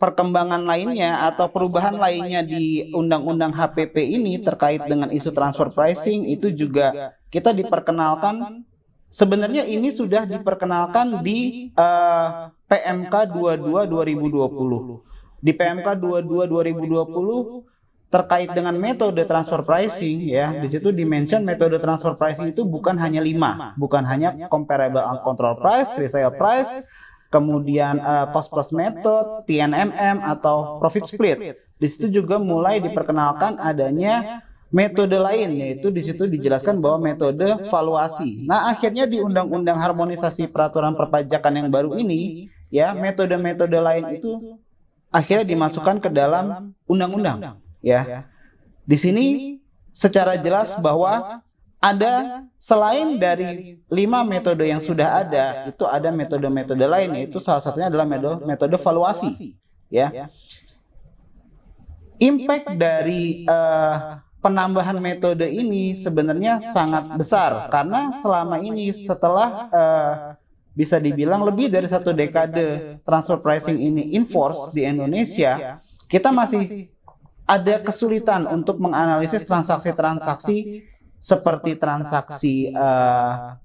perkembangan lainnya atau perubahan lainnya di undang-undang HPP ini terkait dengan isu transfer pricing itu juga kita diperkenalkan sebenarnya ini sudah diperkenalkan di uh, PMK 22 2020. Di PMK 22 2020 terkait dengan metode transfer pricing ya. di situ dimention metode transfer pricing itu bukan hanya lima. bukan hanya comparable control price resale price kemudian uh, cost plus method, TNMM atau profit split. Di situ juga mulai diperkenalkan adanya metode lain yaitu di situ dijelaskan bahwa metode valuasi. Nah, akhirnya di Undang-Undang Harmonisasi Peraturan Perpajakan yang baru ini ya, metode-metode lain itu akhirnya dimasukkan ke dalam undang-undang ya. Di sini secara jelas bahwa ada selain dari lima metode yang sudah ada, itu ada metode-metode lain, yaitu salah satunya adalah metode, metode valuasi. Ya, impact dari uh, penambahan metode ini sebenarnya sangat besar karena selama ini setelah uh, bisa dibilang lebih dari satu dekade transfer pricing ini enforce di Indonesia, kita masih ada kesulitan untuk menganalisis transaksi-transaksi seperti transaksi uh,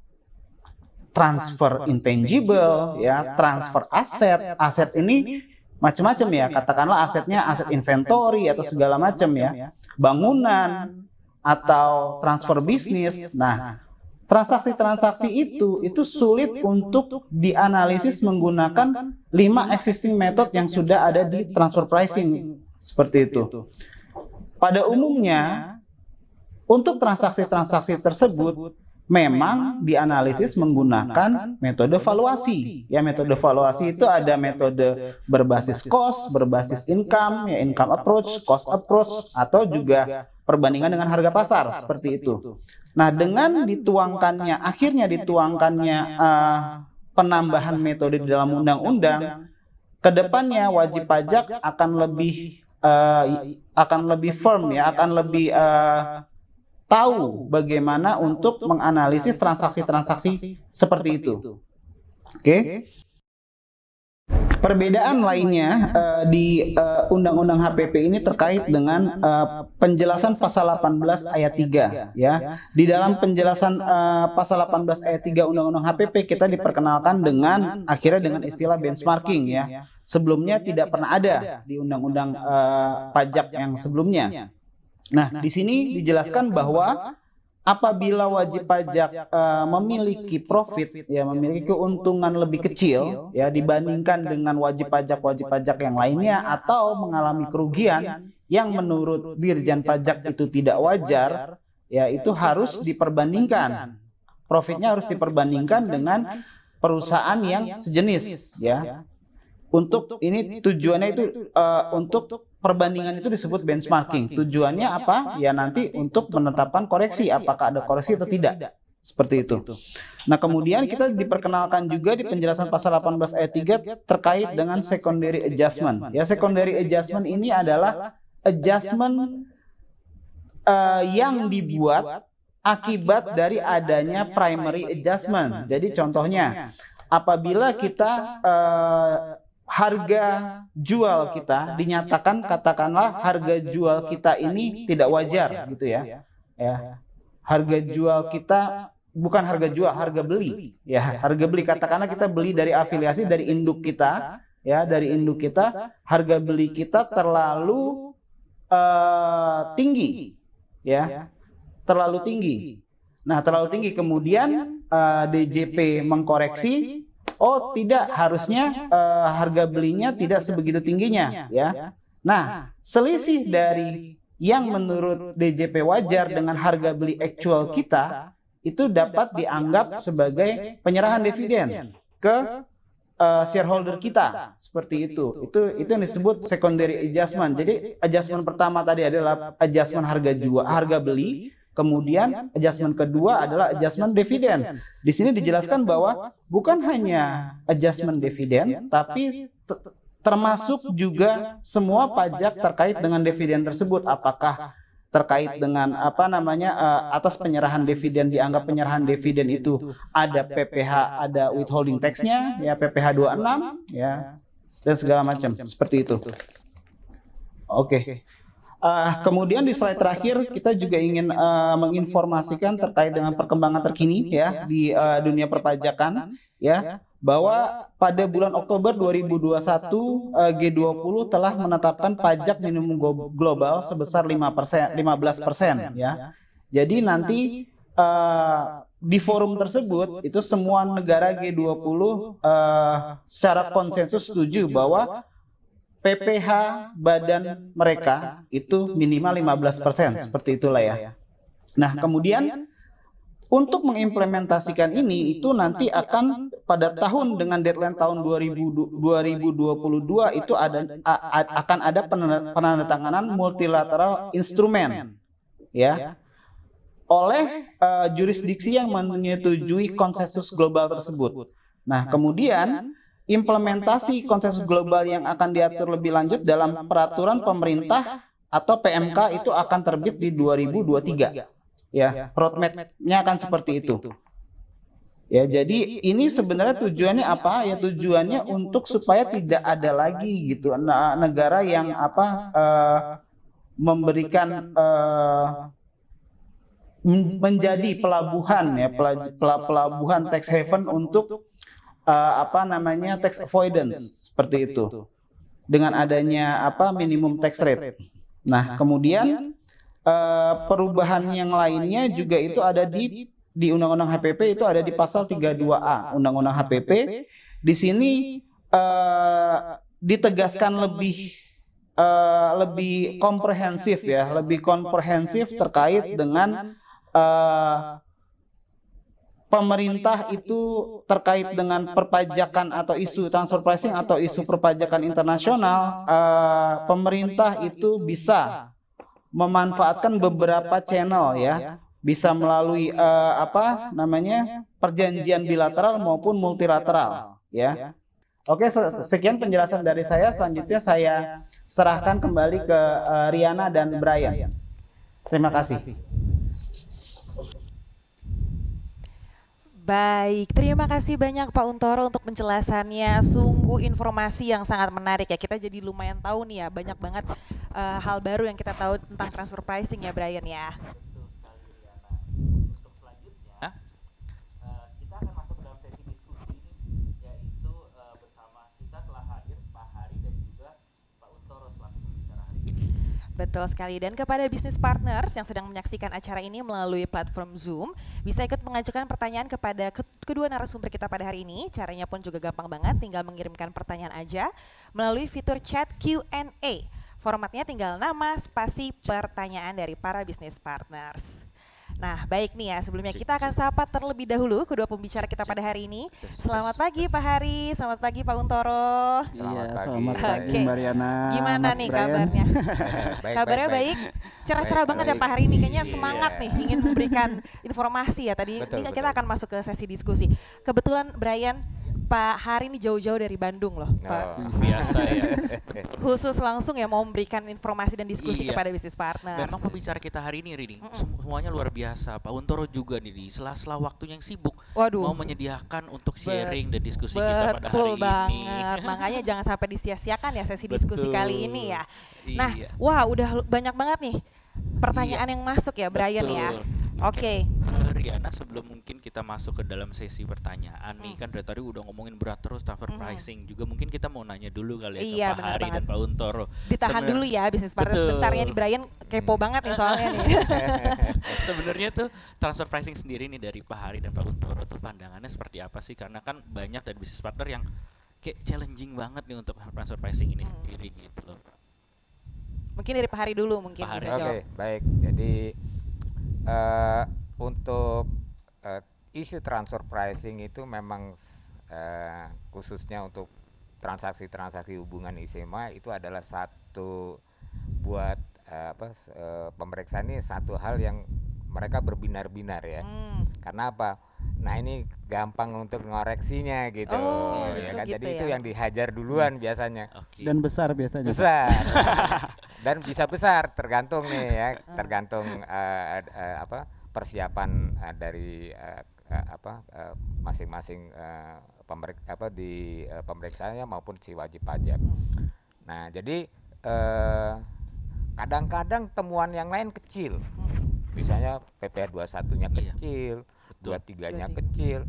transfer intangible ya, transfer aset. Aset ini macam-macam ya, katakanlah asetnya aset inventory atau segala macam ya. Bangunan atau transfer bisnis. Nah, transaksi-transaksi itu itu sulit untuk dianalisis menggunakan lima existing method yang sudah ada di transfer pricing seperti itu. Pada umumnya untuk transaksi-transaksi tersebut memang dianalisis menggunakan metode valuasi. Ya, metode valuasi itu ada metode berbasis cost, berbasis income, ya income approach, cost approach atau juga perbandingan dengan harga pasar seperti itu. Nah, dengan dituangkannya akhirnya dituangkannya uh, penambahan metode di dalam undang-undang, ke depannya wajib pajak akan lebih uh, akan lebih firm ya, akan lebih uh, tahu bagaimana untuk menganalisis transaksi-transaksi seperti itu. Oke. Okay? Perbedaan lainnya uh, di uh, Undang-Undang HPP ini terkait dengan uh, penjelasan pasal 18 ayat 3 ya. Di dalam penjelasan uh, pasal 18 ayat 3 Undang-Undang HPP kita diperkenalkan dengan akhirnya dengan istilah benchmarking ya. Sebelumnya tidak pernah ada di Undang-Undang uh, pajak yang sebelumnya. Nah, di sini dijelaskan bahwa apabila wajib pajak uh, memiliki profit ya memiliki keuntungan lebih kecil ya dibandingkan dengan wajib pajak wajib pajak yang lainnya atau mengalami kerugian yang menurut Dirjen Pajak itu tidak wajar ya itu harus diperbandingkan. profitnya harus diperbandingkan dengan perusahaan yang sejenis ya untuk ini tujuannya itu uh, untuk perbandingan itu disebut benchmarking. Tujuannya apa? Ya nanti untuk menetapkan koreksi apakah ada koreksi atau tidak. Seperti itu. Nah, kemudian kita diperkenalkan juga di penjelasan pasal 18 ayat 3 terkait dengan secondary adjustment. Ya, secondary adjustment ini adalah adjustment uh, yang dibuat akibat dari adanya primary adjustment. Jadi contohnya apabila kita uh, harga jual kita dinyatakan katakanlah harga jual kita ini tidak wajar gitu ya. Ya. Harga jual kita bukan harga jual, harga beli. Ya, harga beli katakanlah kita beli dari afiliasi dari induk kita, ya, dari induk kita, harga beli kita terlalu uh, tinggi. Ya. Terlalu tinggi. Nah, terlalu tinggi. Kemudian uh, DJP mengkoreksi, oh tidak, harusnya uh, harga belinya tidak sebegitu tingginya, ya. Nah, selisih dari yang menurut DJP wajar dengan harga beli actual kita itu dapat dianggap sebagai penyerahan dividen ke uh, shareholder kita seperti itu. Itu itu yang disebut secondary adjustment. Jadi adjustment pertama tadi adalah adjustment harga jual, harga beli. Kemudian adjustment kedua adalah adjustment dividen. Di sini dijelaskan bahwa bukan hanya adjustment dividen, tapi termasuk juga semua pajak terkait dengan dividen tersebut. Apakah terkait dengan apa namanya uh, atas penyerahan dividen dianggap penyerahan dividen itu ada PPH, ada withholding taxnya, ya PPH 26, ya dan segala macam seperti itu. Oke. Okay. Uh, kemudian di slide terakhir kita juga ingin uh, menginformasikan terkait dengan perkembangan terkini ya di uh, dunia perpajakan ya bahwa pada bulan Oktober 2021 G20 telah menetapkan pajak minimum global sebesar 5 persen, 15 persen ya. Jadi nanti uh, di forum tersebut itu semua negara G20 uh, secara konsensus setuju bahwa PPH badan mereka itu minimal 15 persen seperti itulah ya. Nah kemudian untuk mengimplementasikan ini itu nanti akan pada tahun dengan deadline tahun 2000, 2022 itu ada akan ada penandatanganan multilateral instrumen ya oleh uh, jurisdiksi yang menyetujui konsensus global tersebut. Nah, kemudian implementasi konsensus global yang akan diatur lebih lanjut dalam peraturan pemerintah atau PMK itu akan terbit di 2023 ya, ya roadmap-nya akan seperti itu. Ya, jadi ini sebenarnya tujuannya apa? Ya tujuannya untuk supaya tidak ada lagi gitu. negara yang apa uh, memberikan uh, menjadi pelabuhan ya pelabuhan tax haven untuk uh, apa namanya tax avoidance seperti itu. dengan adanya apa minimum tax rate. Nah, kemudian uh, perubahan yang lainnya juga itu ada di di Undang-Undang HPP itu ada di pasal 32A Undang-Undang HPP. Di sini uh, ditegaskan lebih uh, lebih komprehensif ya, lebih komprehensif terkait dengan uh, pemerintah itu terkait dengan perpajakan atau isu transfer pricing atau isu perpajakan internasional, uh, pemerintah itu bisa memanfaatkan beberapa channel ya bisa melalui uh, apa namanya perjanjian bilateral maupun multilateral ya. Oke, sekian penjelasan dari saya. Selanjutnya saya serahkan kembali ke uh, Riana dan Brian. Terima kasih. Baik, terima kasih banyak Pak Untoro untuk penjelasannya. Sungguh informasi yang sangat menarik ya. Kita jadi lumayan tahu nih ya, banyak banget uh, hal baru yang kita tahu tentang transfer pricing ya Brian ya. Betul sekali. Dan kepada bisnis partners yang sedang menyaksikan acara ini melalui platform Zoom, bisa ikut mengajukan pertanyaan kepada ke kedua narasumber kita pada hari ini. Caranya pun juga gampang banget, tinggal mengirimkan pertanyaan aja melalui fitur chat Q&A. Formatnya tinggal nama, spasi, pertanyaan dari para bisnis partners. Nah, baik nih ya, sebelumnya kita akan sapa terlebih dahulu kedua pembicara kita pada hari ini. Selamat pagi Pak Hari, selamat pagi Pak Untoro. Selamat iya, pagi. Selamat pagi Mbak Riana. Gimana Mas nih Brian? kabarnya? baik, Kabarnya baik. Cerah-cerah banget baik. ya Pak Hari ini, kayaknya semangat yeah. nih ingin memberikan informasi ya. Tadi betul, ini kita akan masuk ke sesi diskusi. Kebetulan Brian Pak Hari ini jauh-jauh dari Bandung loh, oh, Pak. Biasa ya. Khusus langsung ya mau memberikan informasi dan diskusi iya. kepada bisnis partner. Memang pembicara kita hari ini, Rini, mm -mm. semuanya luar biasa. Pak Untoro juga nih di sela-sela waktu yang sibuk Waduh. mau menyediakan untuk sharing Bet dan diskusi Betul kita pada hari banget. ini. Makanya jangan sampai disia-siakan ya sesi Betul. diskusi kali ini ya. Nah, iya. wah udah banyak banget nih pertanyaan iya. yang masuk ya Brian ya. Betul. ya. Oke. Okay. Uh, Riana sebelum mungkin kita masuk ke dalam sesi pertanyaan nih Hmm. kan dari tadi udah ngomongin berat terus transfer Mhm. pricing juga mungkin kita mau nanya dulu kali ya Iya, ke Pak Hari banget. dan Pak Untoro Ditahan Sebenar- dulu ya bisnis partner sebentar ya di Brian kepo banget nih soalnya nih. sebenarnya tuh transfer pricing sendiri nih dari Pak Hari dan Pak Untoro tuh pandangannya seperti apa sih karena kan banyak dari bisnis partner yang kayak challenging banget nih untuk transfer pricing ini Hmm. sendiri gitu loh. Mungkin dari Pak Hari dulu mungkin Pak Hari. bisa Oke, jawab. baik. Jadi eh, untuk eh, isu transfer pricing itu memang eh, khususnya untuk transaksi-transaksi hubungan ISEMA itu adalah satu buat eh, apa eh, pemeriksaan ini satu hal yang mereka berbinar-binar ya. Hmm. Karena apa? Nah ini gampang untuk ngoreksinya gitu. Oh, ya kan? gitu Jadi ya. itu yang dihajar duluan biasanya Oke. Dan besar biasanya. besar dan bisa besar tergantung nih ya tergantung eh, eh, apa persiapan eh, dari eh, eh, apa masing-masing eh, pemerik apa di eh, pemeriksaannya maupun si wajib pajak. Hmm. Nah jadi kadang-kadang temuan yang lain kecil, misalnya PPh 21-nya Iya. kecil. 23-nya 23. kecil.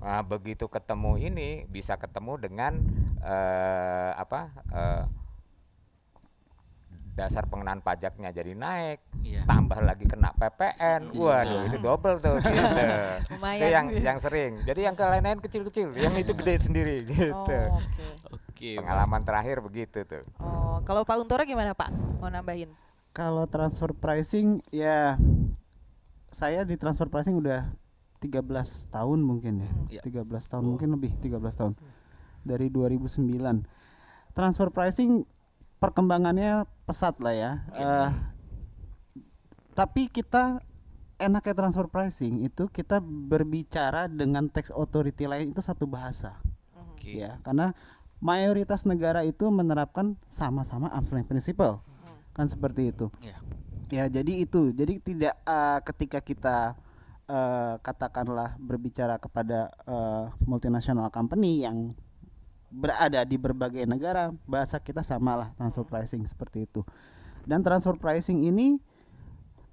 Nah, begitu ketemu ini bisa ketemu dengan eh, apa eh, dasar pengenaan pajaknya jadi naik, Iya. tambah lagi kena PPN, Iya. waduh itu double tuh gitu. itu yang yang sering. Jadi yang ke lain-lain kecil-kecil, yang itu gede sendiri gitu. Oh, oke. Oke. Pak. Pengalaman terakhir begitu tuh. Oh, kalau Pak Untoro gimana Pak? Mau nambahin? Kalau transfer pricing ya saya di transfer pricing udah 13 tahun mungkin Iya. ya. 13 tahun Wow. mungkin lebih 13 tahun. Dari 2009. Transfer pricing perkembangannya pesat lah ya. Eh, tapi kita enaknya transfer pricing itu kita berbicara dengan tax authority lain itu satu bahasa Oke. ya karena mayoritas negara itu menerapkan sama-sama arm's length principle kan seperti itu Iya. ya jadi itu jadi tidak eh, ketika kita eh, katakanlah berbicara kepada eh, multinational company yang berada di berbagai negara bahasa kita samalah transfer pricing seperti itu dan transfer pricing ini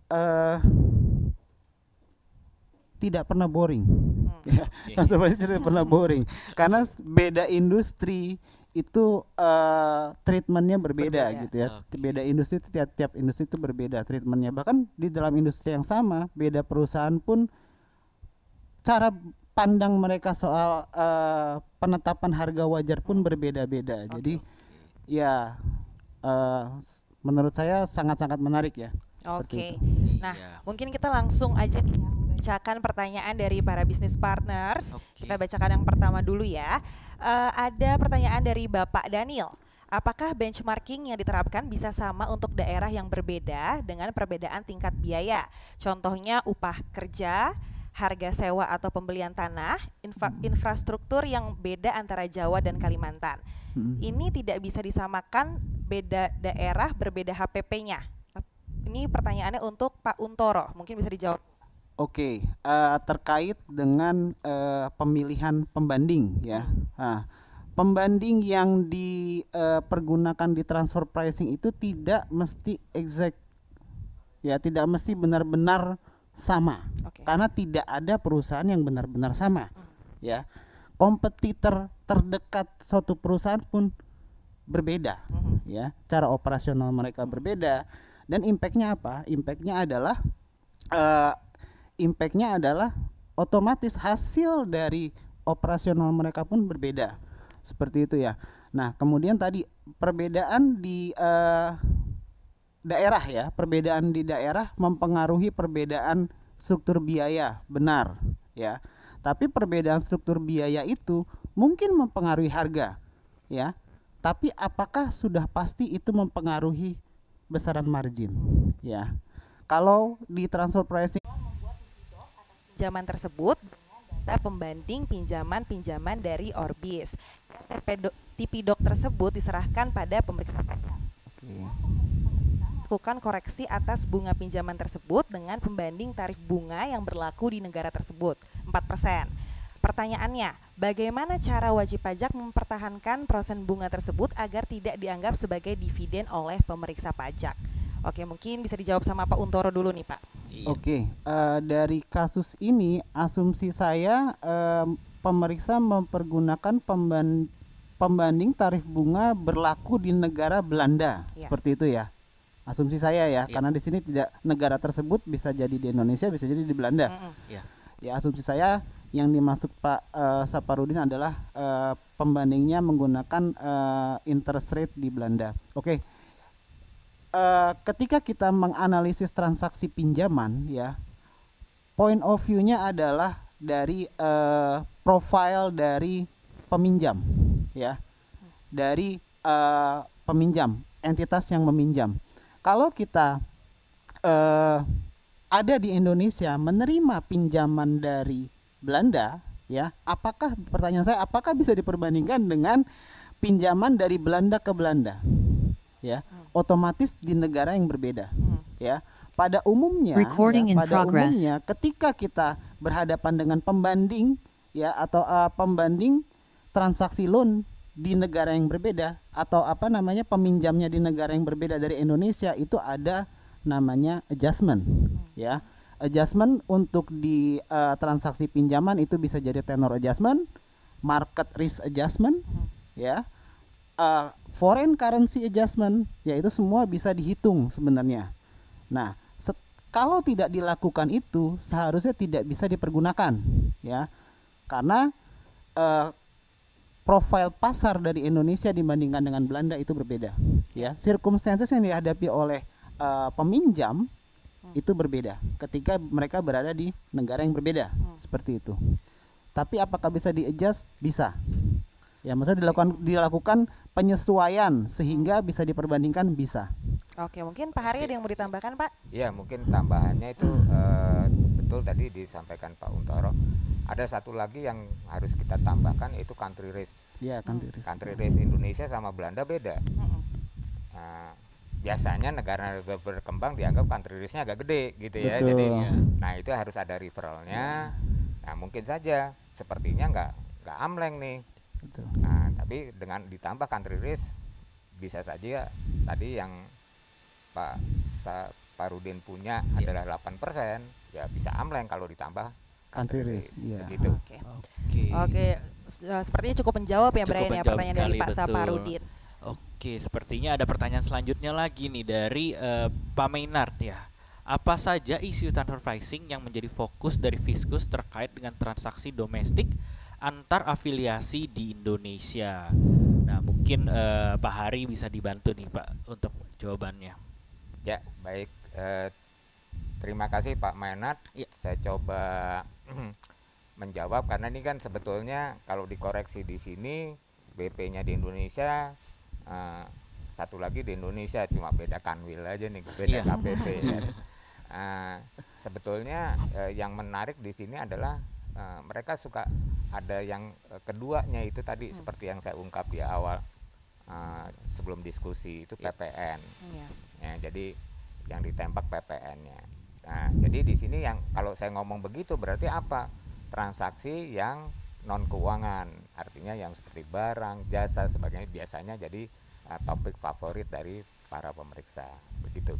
eh tidak pernah boring ya Oke. transfer pricing tidak pernah boring karena beda industri itu eh, treatmentnya berbeda, Berbeda. gitu ya Oke. beda industri itu tiap tiap industri itu berbeda treatmentnya bahkan di dalam industri yang sama beda perusahaan pun cara pandang mereka soal eh, penetapan harga wajar pun berbeda-beda jadi ya s- menurut saya sangat-sangat menarik ya Oke. itu. Nah, Iya. mungkin kita langsung aja nih ya, bacakan pertanyaan dari para bisnis partners. Oke. Kita bacakan yang pertama dulu ya. Eh, ada pertanyaan dari Bapak Daniel. Apakah benchmarking yang diterapkan bisa sama untuk daerah yang berbeda dengan perbedaan tingkat biaya? Contohnya upah kerja, harga sewa atau pembelian tanah, infra- infrastruktur yang beda antara Jawa dan Kalimantan. Mm. Ini tidak bisa disamakan beda daerah berbeda HPP-nya. Ini pertanyaannya untuk Pak Untoro, mungkin bisa dijawab. Oke, eh, terkait dengan eh, pemilihan pembanding ya. Nah, pembanding yang dipergunakan di transfer pricing itu tidak mesti exact, ya tidak mesti benar-benar sama, Oke. karena tidak ada perusahaan yang benar-benar sama, ya. Kompetitor terdekat suatu perusahaan pun berbeda, Mhm. ya. Cara operasional mereka berbeda dan impactnya apa? Impactnya adalah eh, impactnya adalah otomatis hasil dari operasional mereka pun berbeda seperti itu ya nah kemudian tadi perbedaan di eh, daerah ya perbedaan di daerah mempengaruhi perbedaan struktur biaya benar ya tapi perbedaan struktur biaya itu mungkin mempengaruhi harga ya tapi apakah sudah pasti itu mempengaruhi besaran margin ya kalau di transfer pricing Pinjaman tersebut data pembanding pinjaman-pinjaman dari Orbis. TP do- TP-Doc tersebut diserahkan pada pemeriksa pajak. Lakukan koreksi atas bunga pinjaman tersebut dengan pembanding tarif bunga yang berlaku di negara tersebut, 4%. Pertanyaannya, bagaimana cara wajib pajak mempertahankan prosen bunga tersebut agar tidak dianggap sebagai dividen oleh pemeriksa pajak? Oke, mungkin bisa dijawab sama Pak Untoro dulu nih, Pak. Iya. Oke, eh, dari kasus ini asumsi saya eh, pemeriksa mempergunakan pemban- pembanding tarif bunga berlaku di negara Belanda, Iya. seperti itu ya. Asumsi saya ya, Iya. karena di sini tidak negara tersebut bisa jadi di Indonesia, bisa jadi di Belanda. Mm-mm. Ya, asumsi saya yang dimaksud Pak eh, Saparudin adalah eh, pembandingnya menggunakan eh, interest rate di Belanda. Oke. Eh, ketika kita menganalisis transaksi pinjaman ya, point of view-nya adalah dari eh, profile dari peminjam ya. Dari eh, peminjam, entitas yang meminjam. Kalau kita eh ada di Indonesia menerima pinjaman dari Belanda, ya, apakah pertanyaan saya apakah bisa diperbandingkan dengan pinjaman dari Belanda ke Belanda? Ya, otomatis di negara yang berbeda, Hmm. ya. Pada umumnya, Recording ya, pada progress. umumnya ketika kita berhadapan dengan pembanding, ya, atau eh, pembanding transaksi loan di negara yang berbeda atau apa namanya peminjamnya di negara yang berbeda dari Indonesia itu ada namanya adjustment ya. Adjustment untuk di eh, transaksi pinjaman itu bisa jadi tenor adjustment market risk adjustment ya. Eh, foreign currency adjustment ya itu semua bisa dihitung sebenarnya. Nah kalau tidak dilakukan itu seharusnya tidak bisa dipergunakan ya. Karena eh, profil pasar dari Indonesia dibandingkan dengan Belanda itu berbeda ya. Circumstances yang dihadapi oleh eh, peminjam itu berbeda ketika mereka berada di negara yang berbeda seperti itu. Tapi apakah bisa di adjust bisa. Ya maksudnya dilakukan dilakukan penyesuaian sehingga bisa diperbandingkan? Bisa. Oke, mungkin Pak Hari ada yang mau ditambahkan, Pak? Ya mungkin tambahannya itu eh, betul tadi disampaikan Pak Untoro. Ada satu lagi yang harus kita tambahkan itu country risk. ya kan Riz? Country risk Indonesia sama Belanda beda. Nah, biasanya negara negara berkembang dianggap country risknya agak gede gitu ya. Betul. Jadi nah itu harus ada referralnya. Nah mungkin saja sepertinya nggak nggak amleng nih. Betul. Nah tapi dengan ditambah country risk bisa saja tadi yang Pak Sa Parudin punya adalah 8% ya bisa amleng kalau ditambah Country risk, iya. begitu. Oke. Oke. Oke, s- eh, sepertinya cukup menjawab ya Cukup Brian ya pertanyaan dari Pak betul. Saparudin. Oke, sepertinya ada pertanyaan selanjutnya lagi nih dari eh, Pak Maynard ya. Apa saja isu transfer pricing yang menjadi fokus dari Fiskus terkait dengan transaksi domestik antar afiliasi di Indonesia? Nah, mungkin eh, Pak Hari bisa dibantu nih Pak untuk jawabannya. Ya, baik. Eh, terima kasih Pak Maynard. Ya. Saya coba menjawab karena ini kan sebetulnya kalau dikoreksi di sini BP-nya di Indonesia eh, satu lagi di Indonesia cuma beda kanwil aja nih, beda Iya. KPP. ya. Eh, sebetulnya eh, yang menarik di sini adalah eh, mereka suka ada yang eh, keduanya itu tadi seperti yang saya ungkap di awal eh, sebelum diskusi itu PPN. Iya. Ya, jadi yang ditembak PPN-nya. Nah, jadi di sini yang kalau saya ngomong begitu berarti apa? Transaksi yang non keuangan, artinya yang seperti barang, jasa sebagainya biasanya jadi uh, topik favorit dari para pemeriksa. Begitu.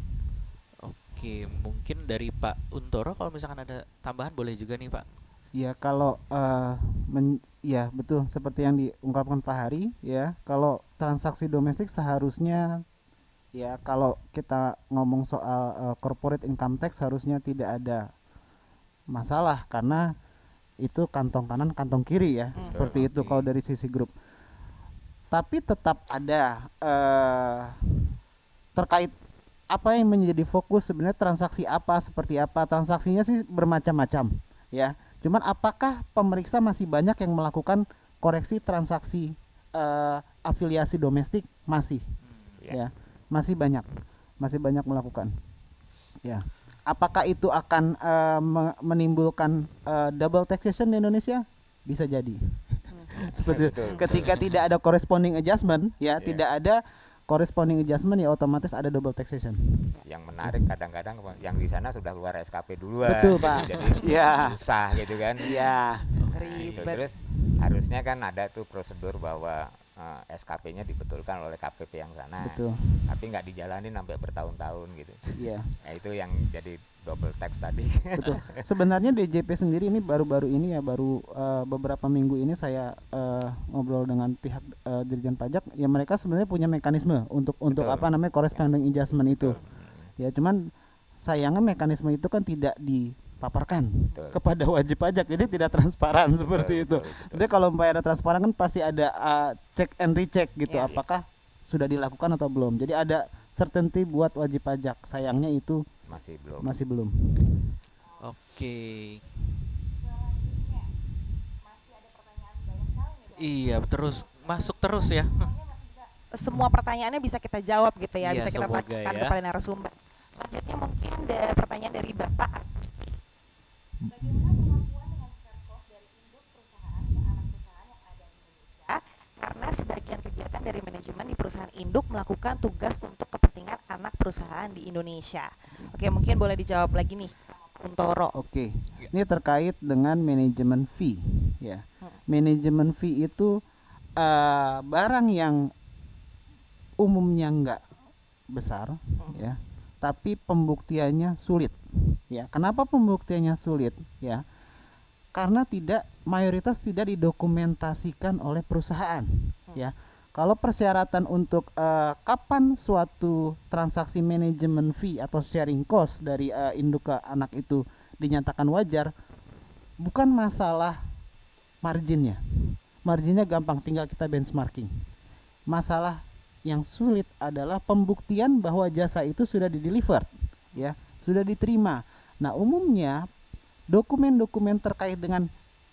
Oke, mungkin dari Pak Untoro kalau misalkan ada tambahan boleh juga nih Pak. Ya kalau eh, men- ya betul seperti yang diungkapkan Pak Hari ya kalau transaksi domestik seharusnya ya kalau kita ngomong soal eh, corporate income tax harusnya tidak ada masalah karena itu kantong kanan kantong kiri ya Hmm. seperti itu kalau dari sisi grup. Tapi tetap ada eh terkait apa yang menjadi fokus sebenarnya transaksi apa seperti apa transaksinya sih bermacam-macam ya cuman apakah pemeriksa masih banyak yang melakukan koreksi transaksi eh, afiliasi domestik masih Ya. ya masih banyak masih banyak melakukan ya apakah itu akan me- menimbulkan eh, double taxation di Indonesia bisa jadi seperti Betul, betul. ketika tidak ada corresponding adjustment ya Iya. tidak ada corresponding adjustment ya otomatis ada double taxation Yang menarik kadang-kadang yang di sana sudah keluar SKP duluan. Betul. Pak. Jadi Ya. susah gitu kan. ya Nah, Ribet. terus harusnya kan ada tuh prosedur bahwa eh, SKP-nya dibetulkan oleh KPP yang sana. Betul. Tapi nggak dijalanin sampai bertahun-tahun gitu. Iya. Ya itu yang jadi double tax tadi. Betul. Sebenarnya DJP sendiri ini baru-baru ini ya baru eh, beberapa minggu ini saya eh, ngobrol dengan pihak eh, Dirjen Pajak. Ya mereka sebenarnya punya mekanisme untuk untuk Betul. apa namanya corresponding adjustment itu. Ya cuman sayangnya mekanisme itu kan tidak dipaparkan Betul. kepada wajib pajak jadi tidak transparan seperti itu betul, betul. jadi kalau umpamanya ada transparan kan pasti ada uh, check and recheck gitu Iya. apakah sudah dilakukan atau belum jadi ada certainty buat wajib pajak sayangnya itu masih belum masih belum Oke. Iya, terus masuk terus ya. semua pertanyaannya bisa kita jawab gitu ya, Iya, bisa kita tanyakan ya. kepada narasumber. Selanjutnya mungkin ada pertanyaan dari Bapak. Karena sebagian kegiatan dari manajemen di perusahaan induk melakukan tugas untuk kepentingan anak perusahaan di Indonesia. Oke, mungkin boleh dijawab lagi nih, Untoro. Oke, ini terkait dengan manajemen fee, ya. Hmm. Manajemen fee itu eh, barang yang umumnya nggak besar, ya, tapi pembuktiannya sulit, ya. Kenapa pembuktiannya sulit, ya? Karena tidak mayoritas tidak didokumentasikan oleh perusahaan, ya. Kalau persyaratan untuk eh, kapan suatu transaksi manajemen fee atau sharing cost dari eh, induk ke anak itu dinyatakan wajar, bukan masalah marginnya. Marginnya gampang, tinggal kita benchmarking. Masalah yang sulit adalah pembuktian bahwa jasa itu sudah dideliver, ya, sudah diterima. Nah, umumnya dokumen-dokumen terkait dengan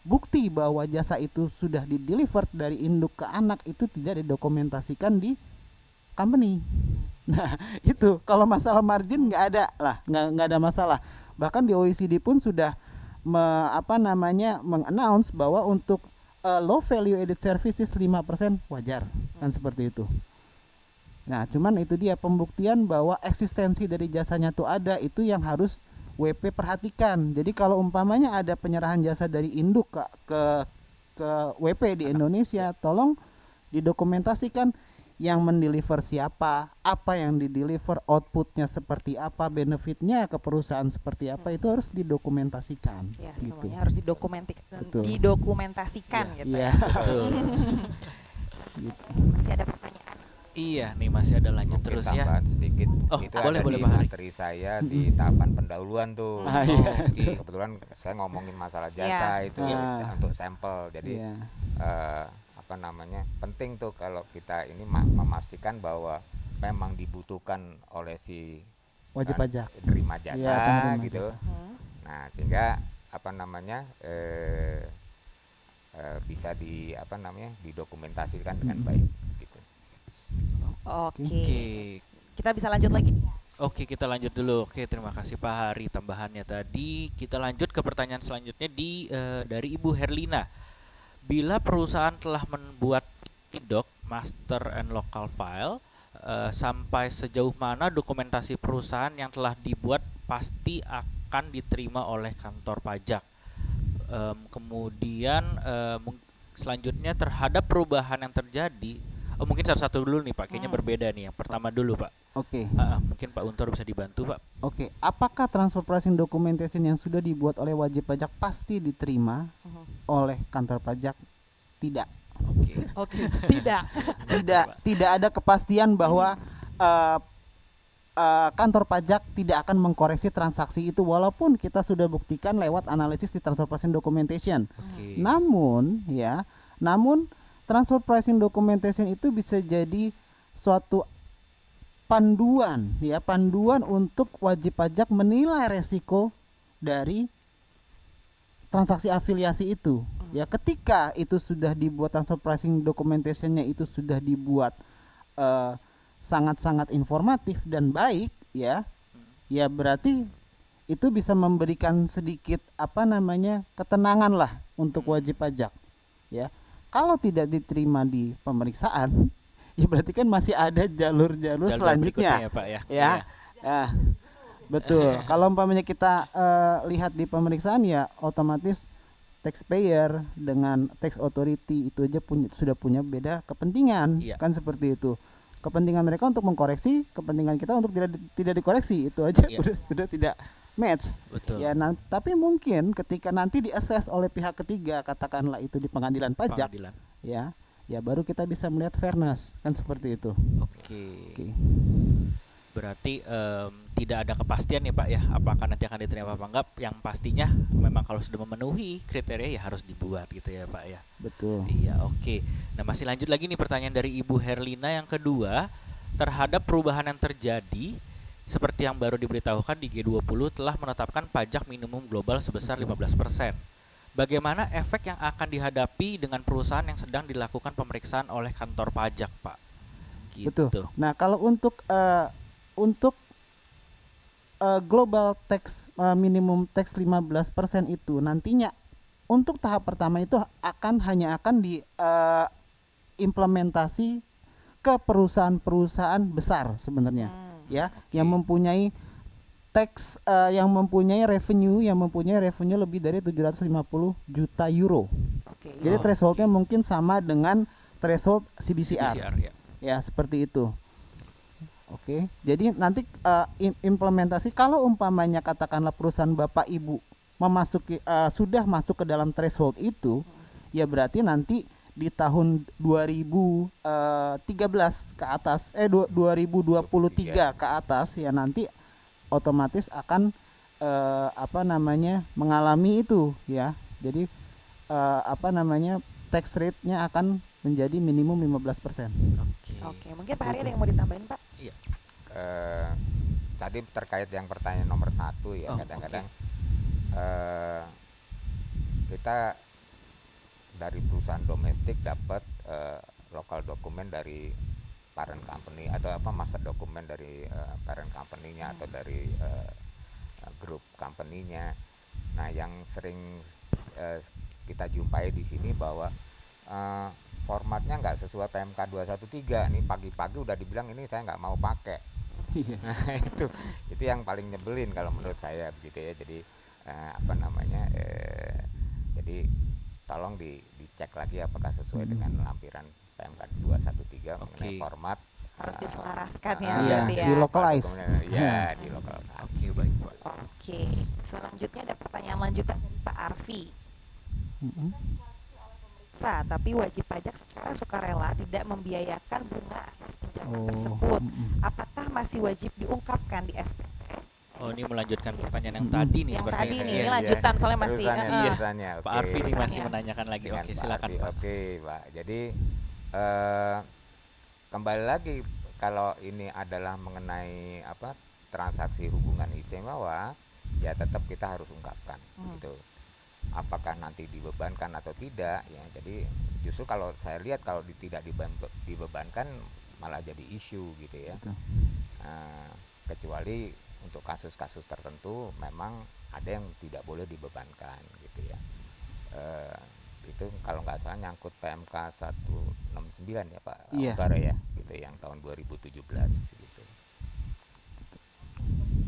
bukti bahwa jasa itu sudah dideliver dari induk ke anak itu tidak didokumentasikan di company. Nah, itu kalau masalah margin nggak ada lah, nggak nggak ada masalah. Bahkan di OECD pun sudah me- apa namanya mengannounce bahwa untuk uh, low value added services 5% wajar kan seperti itu. Nah, cuman itu dia pembuktian bahwa eksistensi dari jasanya tuh ada itu yang harus WP perhatikan. Jadi kalau umpamanya ada penyerahan jasa dari induk ke ke, ke WP di Indonesia, tolong didokumentasikan yang mendeliver siapa, apa yang dideliver, outputnya seperti apa, benefitnya ke perusahaan seperti apa itu harus didokumentasikan. Ya, gitu. semuanya harus didokumentasikan, Betul. didokumentasikan gitu Iya. ya. Betul. gitu. Masih ada. Iya, nih masih ada lanjut Mungkin terus ya. tambahan sedikit Oh, itu boleh, ada boleh, di Pak Hari. materi saya di tahapan pendahuluan tuh Ah, iya. Oke. kebetulan saya ngomongin masalah jasa itu Ah. untuk sampel jadi Iya. eh, apa namanya penting tuh kalau kita ini ma- memastikan bahwa memang dibutuhkan oleh si Wajib kan, pajak. terima jasa Iya, penerima gitu jasa. Hmm. nah sehingga apa namanya eh, eh, bisa di apa namanya didokumentasikan dengan Mm. baik Oke. Oke. Kita bisa lanjut lagi. Oke, kita lanjut dulu. Oke, terima kasih Pak Hari tambahannya tadi. Kita lanjut ke pertanyaan selanjutnya di eh, dari Ibu Herlina. Bila perusahaan telah membuat IDOC Master and Local File eh, sampai sejauh mana dokumentasi perusahaan yang telah dibuat pasti akan diterima oleh kantor pajak. Em, kemudian mung- selanjutnya terhadap perubahan yang terjadi, oh, mungkin satu-satu dulu nih Pak, kayaknya Hmm. berbeda nih. Yang pertama dulu Pak. Oke. Ah, ah, mungkin Pak Untor bisa dibantu Pak. Oke, apakah transfer pricing documentation yang sudah dibuat oleh wajib pajak pasti diterima Mhm. oleh kantor pajak? Tidak. Oke. Oke, tidak. Tidak, tidak ada kepastian bahwa eh, eh, kantor pajak tidak akan mengkoreksi transaksi itu walaupun kita sudah buktikan lewat analisis di transfer pricing documentation. Oke. Namun ya, namun transfer pricing documentation itu bisa jadi suatu panduan ya, panduan untuk wajib pajak menilai resiko dari transaksi afiliasi itu. Ya, ketika itu sudah dibuat transfer pricing documentationnya itu sudah dibuat eh, sangat-sangat informatif dan baik ya, ya berarti itu bisa memberikan sedikit apa namanya ketenangan lah untuk wajib pajak ya kalau tidak diterima di pemeriksaan ya berarti kan masih ada jalur-jalur Jalur selanjutnya. ya Pak ya. ya. Ya. Betul. Kalau umpamanya kita eh, lihat di pemeriksaan ya otomatis taxpayer dengan tax authority itu aja punya sudah punya beda kepentingan. Iya. kan seperti itu. Kepentingan mereka untuk mengkoreksi kepentingan kita untuk tidak tidak dikoreksi. Itu aja. Iya. udah sudah tidak match Betul. ya nan- tapi mungkin ketika nanti diakses oleh pihak ketiga katakanlah itu di pengadilan pajak Pengadilan. ya ya baru kita bisa melihat fairness kan seperti itu Oke. oke Berarti em, tidak ada kepastian nih Pak ya, apakah nanti akan diterima apa enggak? Yang pastinya memang kalau sudah memenuhi kriteria ya harus dibuat gitu ya Pak ya. betul Iya, oke. Nah, masih lanjut lagi nih pertanyaan dari Ibu Herlina yang kedua terhadap perubahan yang terjadi seperti yang baru diberitahukan di G20 telah menetapkan pajak minimum global sebesar 15%. Bagaimana efek yang akan dihadapi dengan perusahaan yang sedang dilakukan pemeriksaan oleh kantor pajak, Pak? Gitu. Betul. Nah, kalau untuk eh, untuk eh, global tax eh, minimum tax 15% itu nantinya untuk tahap pertama itu akan hanya akan di eh, implementasi ke perusahaan-perusahaan besar sebenarnya Hmm. Ya yang mempunyai tax eh, yang mempunyai revenue yang mempunyai revenue lebih dari 750 juta euro. Oke. Jadi Oh, thresholdnya mungkin sama dengan threshold CBCR. PCR ya. Ya, seperti itu. Oke. Jadi nanti im- implementasi kalau umpamanya katakanlah perusahaan Bapak Ibu memasuki eh, sudah masuk ke dalam threshold itu, ya berarti nanti di tahun 2013 ke atas eh du- 2023 ke atas ya nanti otomatis akan eh, apa namanya mengalami itu ya. Jadi eh, apa namanya tax rate-nya akan menjadi minimum 15%. Oke. Oke, mungkin Pak Hari ada yang mau ditambahin Pak? eh, tadi terkait yang pertanyaan nomor satu ya Oh, kadang-kadang eh, kita dari perusahaan domestik dapat eh, lokal dokumen dari parent company atau apa master dokumen dari eh, parent company-nya atau dari eh, grup company-nya. Nah, yang sering eh, kita jumpai di sini bahwa eh, formatnya nggak sesuai PMK 213 nih pagi-pagi udah dibilang ini saya nggak mau pakai Iya. Nah, itu itu yang paling nyebelin kalau menurut saya begitu ya. Jadi eh, apa namanya? eh, jadi tolong di dicek lagi apakah sesuai Hmm. dengan lampiran PMK 213 mengenai Oke. format Harus eh, diselaraskan ya ah, Iya, berarti ya. di localize. Iya, di lokal. Oke, baik, Pak. Oke, selanjutnya ada pertanyaan lanjutan dari Pak Arfi. Mm-mm. Sa, tapi wajib pajak secara sukarela tidak membiayakan bunga atas pinjaman tersebut. mm-mm. Apakah masih wajib diungkapkan di SPT? Oh, ini melanjutkan pertanyaan yang tadi nih Yang sepertinya. tadi nih, Iya, ini iya. lanjutan soalnya masih. Terusannya, eh. terusannya, Pak oke. Arfi ini masih Pertanyaan. menanyakan lagi. Dengan Oke, Pak silakan Arfi. Pak. Oke, Pak. Jadi eh, kembali lagi kalau ini adalah mengenai apa transaksi hubungan istimewa, ya tetap kita harus ungkapkan Hmm. gitu. Apakah nanti dibebankan atau tidak? Ya, jadi justru kalau saya lihat kalau di- tidak diban- dibebankan malah jadi isu gitu ya. Betul. Nah, kecuali untuk kasus-kasus tertentu memang ada yang tidak boleh dibebankan gitu ya. Eh, itu kalau nggak salah nyangkut PMK 169 ya Pak Iya. Anggara ya gitu yang tahun 2017 gitu.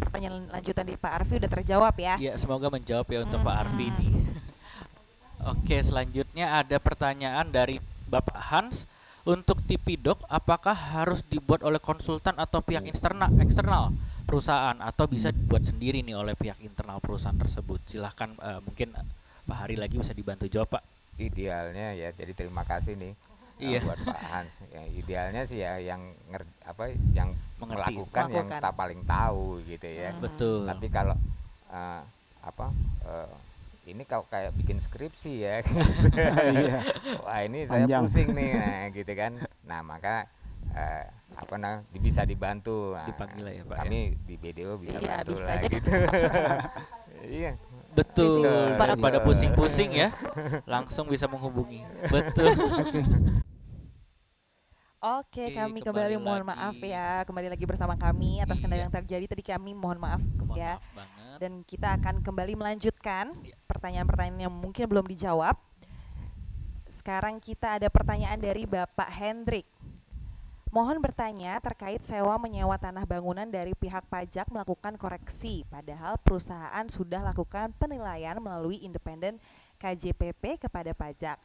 Pertanyaan lanjutan dari Pak Arfi udah terjawab ya. Iya, semoga menjawab ya untuk Pak Arfi ini. Oke, selanjutnya ada pertanyaan dari Bapak Hans. Untuk TV Doc, apakah harus dibuat oleh konsultan atau pihak eksternal, eksternal perusahaan atau bisa dibuat sendiri nih oleh pihak internal perusahaan tersebut? Silahkan eh, mungkin eh, Pak Hari lagi bisa dibantu jawab Pak. Idealnya ya jadi terima kasih nih eh, Iya. buat Pak Hans. Ya, idealnya sih ya yang nger, apa yang Mengerti. melakukan yang Melakukan. tak paling tahu gitu ya. Hmm. Betul. tapi kalau eh, apa eh, ini kalau kayak bikin skripsi ya Iya. wah ini saya Panjang. pusing nih nah, gitu kan nah maka eh, apa nah bisa dibantu Nah, Dipanggil ya, Pak, ya. kami di BDO bisa Iya, bantu bisa lah aja. gitu iya Betul, daripada Betul. pusing-pusing ya, langsung bisa menghubungi. Betul. Oke, Oke, kami kembali kembali, mohon maaf lagi. ya, kembali lagi bersama kami atas kendala Iya. yang terjadi tadi kami mohon maaf Mohon ya. maaf banget. Dan kita akan kembali melanjutkan Iya. pertanyaan-pertanyaan yang mungkin belum dijawab. Sekarang kita ada pertanyaan dari Bapak Hendrik. Mohon bertanya terkait sewa menyewa tanah bangunan dari pihak pajak melakukan koreksi, padahal perusahaan sudah lakukan penilaian melalui independent KJPP kepada pajak.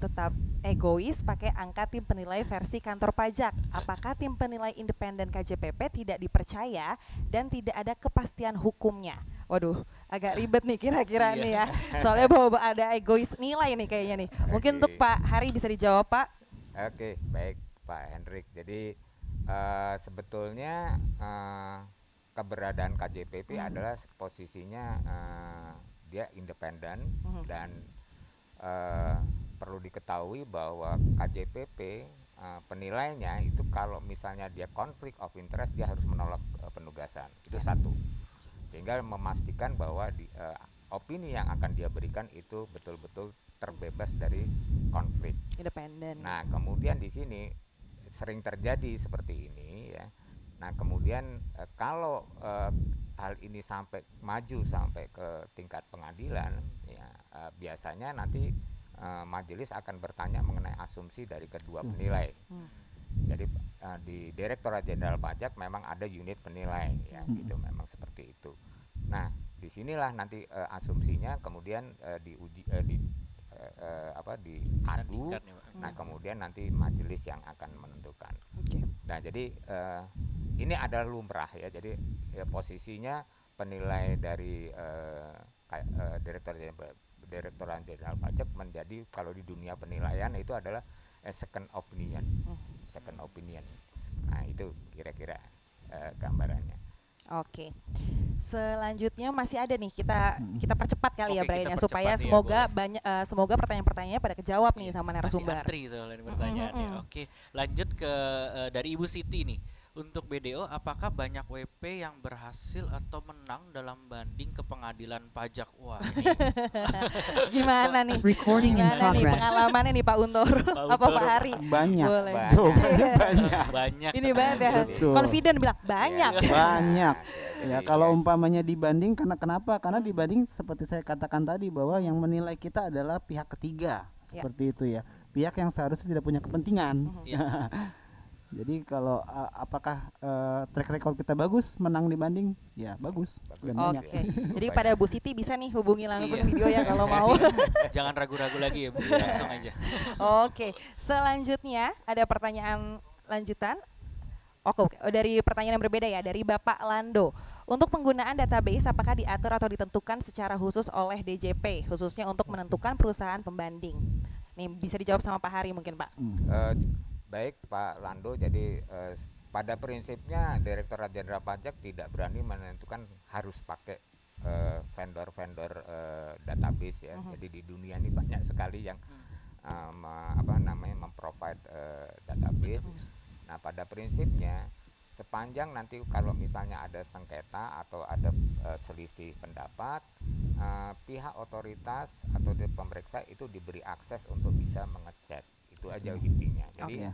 Tetap egois pakai angka tim penilai versi kantor pajak. Apakah tim penilai independen KJPP tidak dipercaya dan tidak ada kepastian hukumnya? Waduh, agak ribet nih kira-kira Iya. nih ya. Soalnya bawa ada egois nilai nih kayaknya nih. Mungkin Oke. untuk Pak Hari bisa dijawab Pak. Oke, baik Pak Hendrik. Jadi eh, sebetulnya eh, keberadaan KJPP Mhm. adalah posisinya eh, dia independen Mhm. dan eh, perlu diketahui bahwa KJPP eh, penilainya itu kalau misalnya dia konflik of interest dia harus menolak eh, penugasan. Itu satu. Sehingga memastikan bahwa di, eh, opini yang akan dia berikan itu betul-betul terbebas dari konflik. Independen. Nah, kemudian di sini sering terjadi seperti ini ya. Nah, kemudian eh, kalau eh, hal ini sampai maju sampai ke tingkat pengadilan ya eh, biasanya nanti eh, majelis akan bertanya mengenai asumsi dari kedua penilai. Hmm. Jadi eh, di Direktorat Jenderal Pajak memang ada unit penilai ya Hmm. gitu memang seperti itu. Nah, di sinilah nanti eh, asumsinya kemudian eh, diuji eh, di eh, eh, apa diadu ya, Pak. Nah, kemudian nanti majelis yang akan menentukan. Oke. Nah, jadi eh, ini adalah lumrah ya. Jadi ya, posisinya penilai dari eh, eh, Direktur Jenderal Direktorat Jenderal Pajak menjadi kalau di dunia penilaian itu adalah eh, second opinion. Hmm. Second opinion. Nah, itu kira-kira eh, gambarannya. Oke. Selanjutnya masih ada nih kita kita percepat kali ya Oke, Brian kita ya supaya ya, semoga boleh. banyak eh, semoga pertanyaan-pertanyaannya pada kejawab nih sama Masih narasumber. antri soalnya ini pertanyaannya. Mm-mm. Oke, lanjut ke eh, dari Ibu Siti nih. Untuk BDO, apakah banyak WP yang berhasil atau menang dalam banding ke pengadilan pajak? Wah, ini Gimana nih? Recording in Gimana nih pengalamannya nih Pak Untoro? Apa Untoro. Pak Hari? Banyak. Boleh. Banyak. Jawabannya banyak. banyak. Ini banget ya. Betul. Confident bilang banyak. Iya. Banyak. Jadi, Ya kalau umpamanya dibanding karena kenapa? Karena dibanding seperti saya katakan tadi bahwa yang menilai kita adalah pihak ketiga Ya. seperti itu ya. Pihak yang seharusnya tidak punya kepentingan. Iya. Jadi kalau uh, apakah uh, track record kita bagus menang dibanding? Ya bagus. Bagus. Oke. banyak. Jadi pada Bu Siti bisa nih hubungi langsung Iya. video ya kalau mau. Jangan ragu-ragu lagi ya, Bu. Langsung aja. Oke, selanjutnya ada pertanyaan lanjutan. Oke, oke. Oh, dari pertanyaan yang berbeda ya, dari Bapak Lando. Untuk penggunaan database, apakah diatur atau ditentukan secara khusus oleh DJP, khususnya untuk menentukan perusahaan pembanding? Nih bisa dijawab sama Pak Hari mungkin Pak. Hmm. Eh, baik Pak Lando, jadi eh, pada prinsipnya Direktorat Jenderal Pajak tidak berani menentukan harus pakai eh, vendor-vendor eh, database ya. Mhm. Jadi di dunia ini banyak sekali yang eh, me- apa namanya memprovide eh, database. Nah pada prinsipnya sepanjang nanti kalau misalnya ada sengketa atau ada eh, selisih pendapat, eh, pihak otoritas atau pemeriksa itu diberi akses untuk bisa mengecek. Itu aja intinya. Jadi Oke.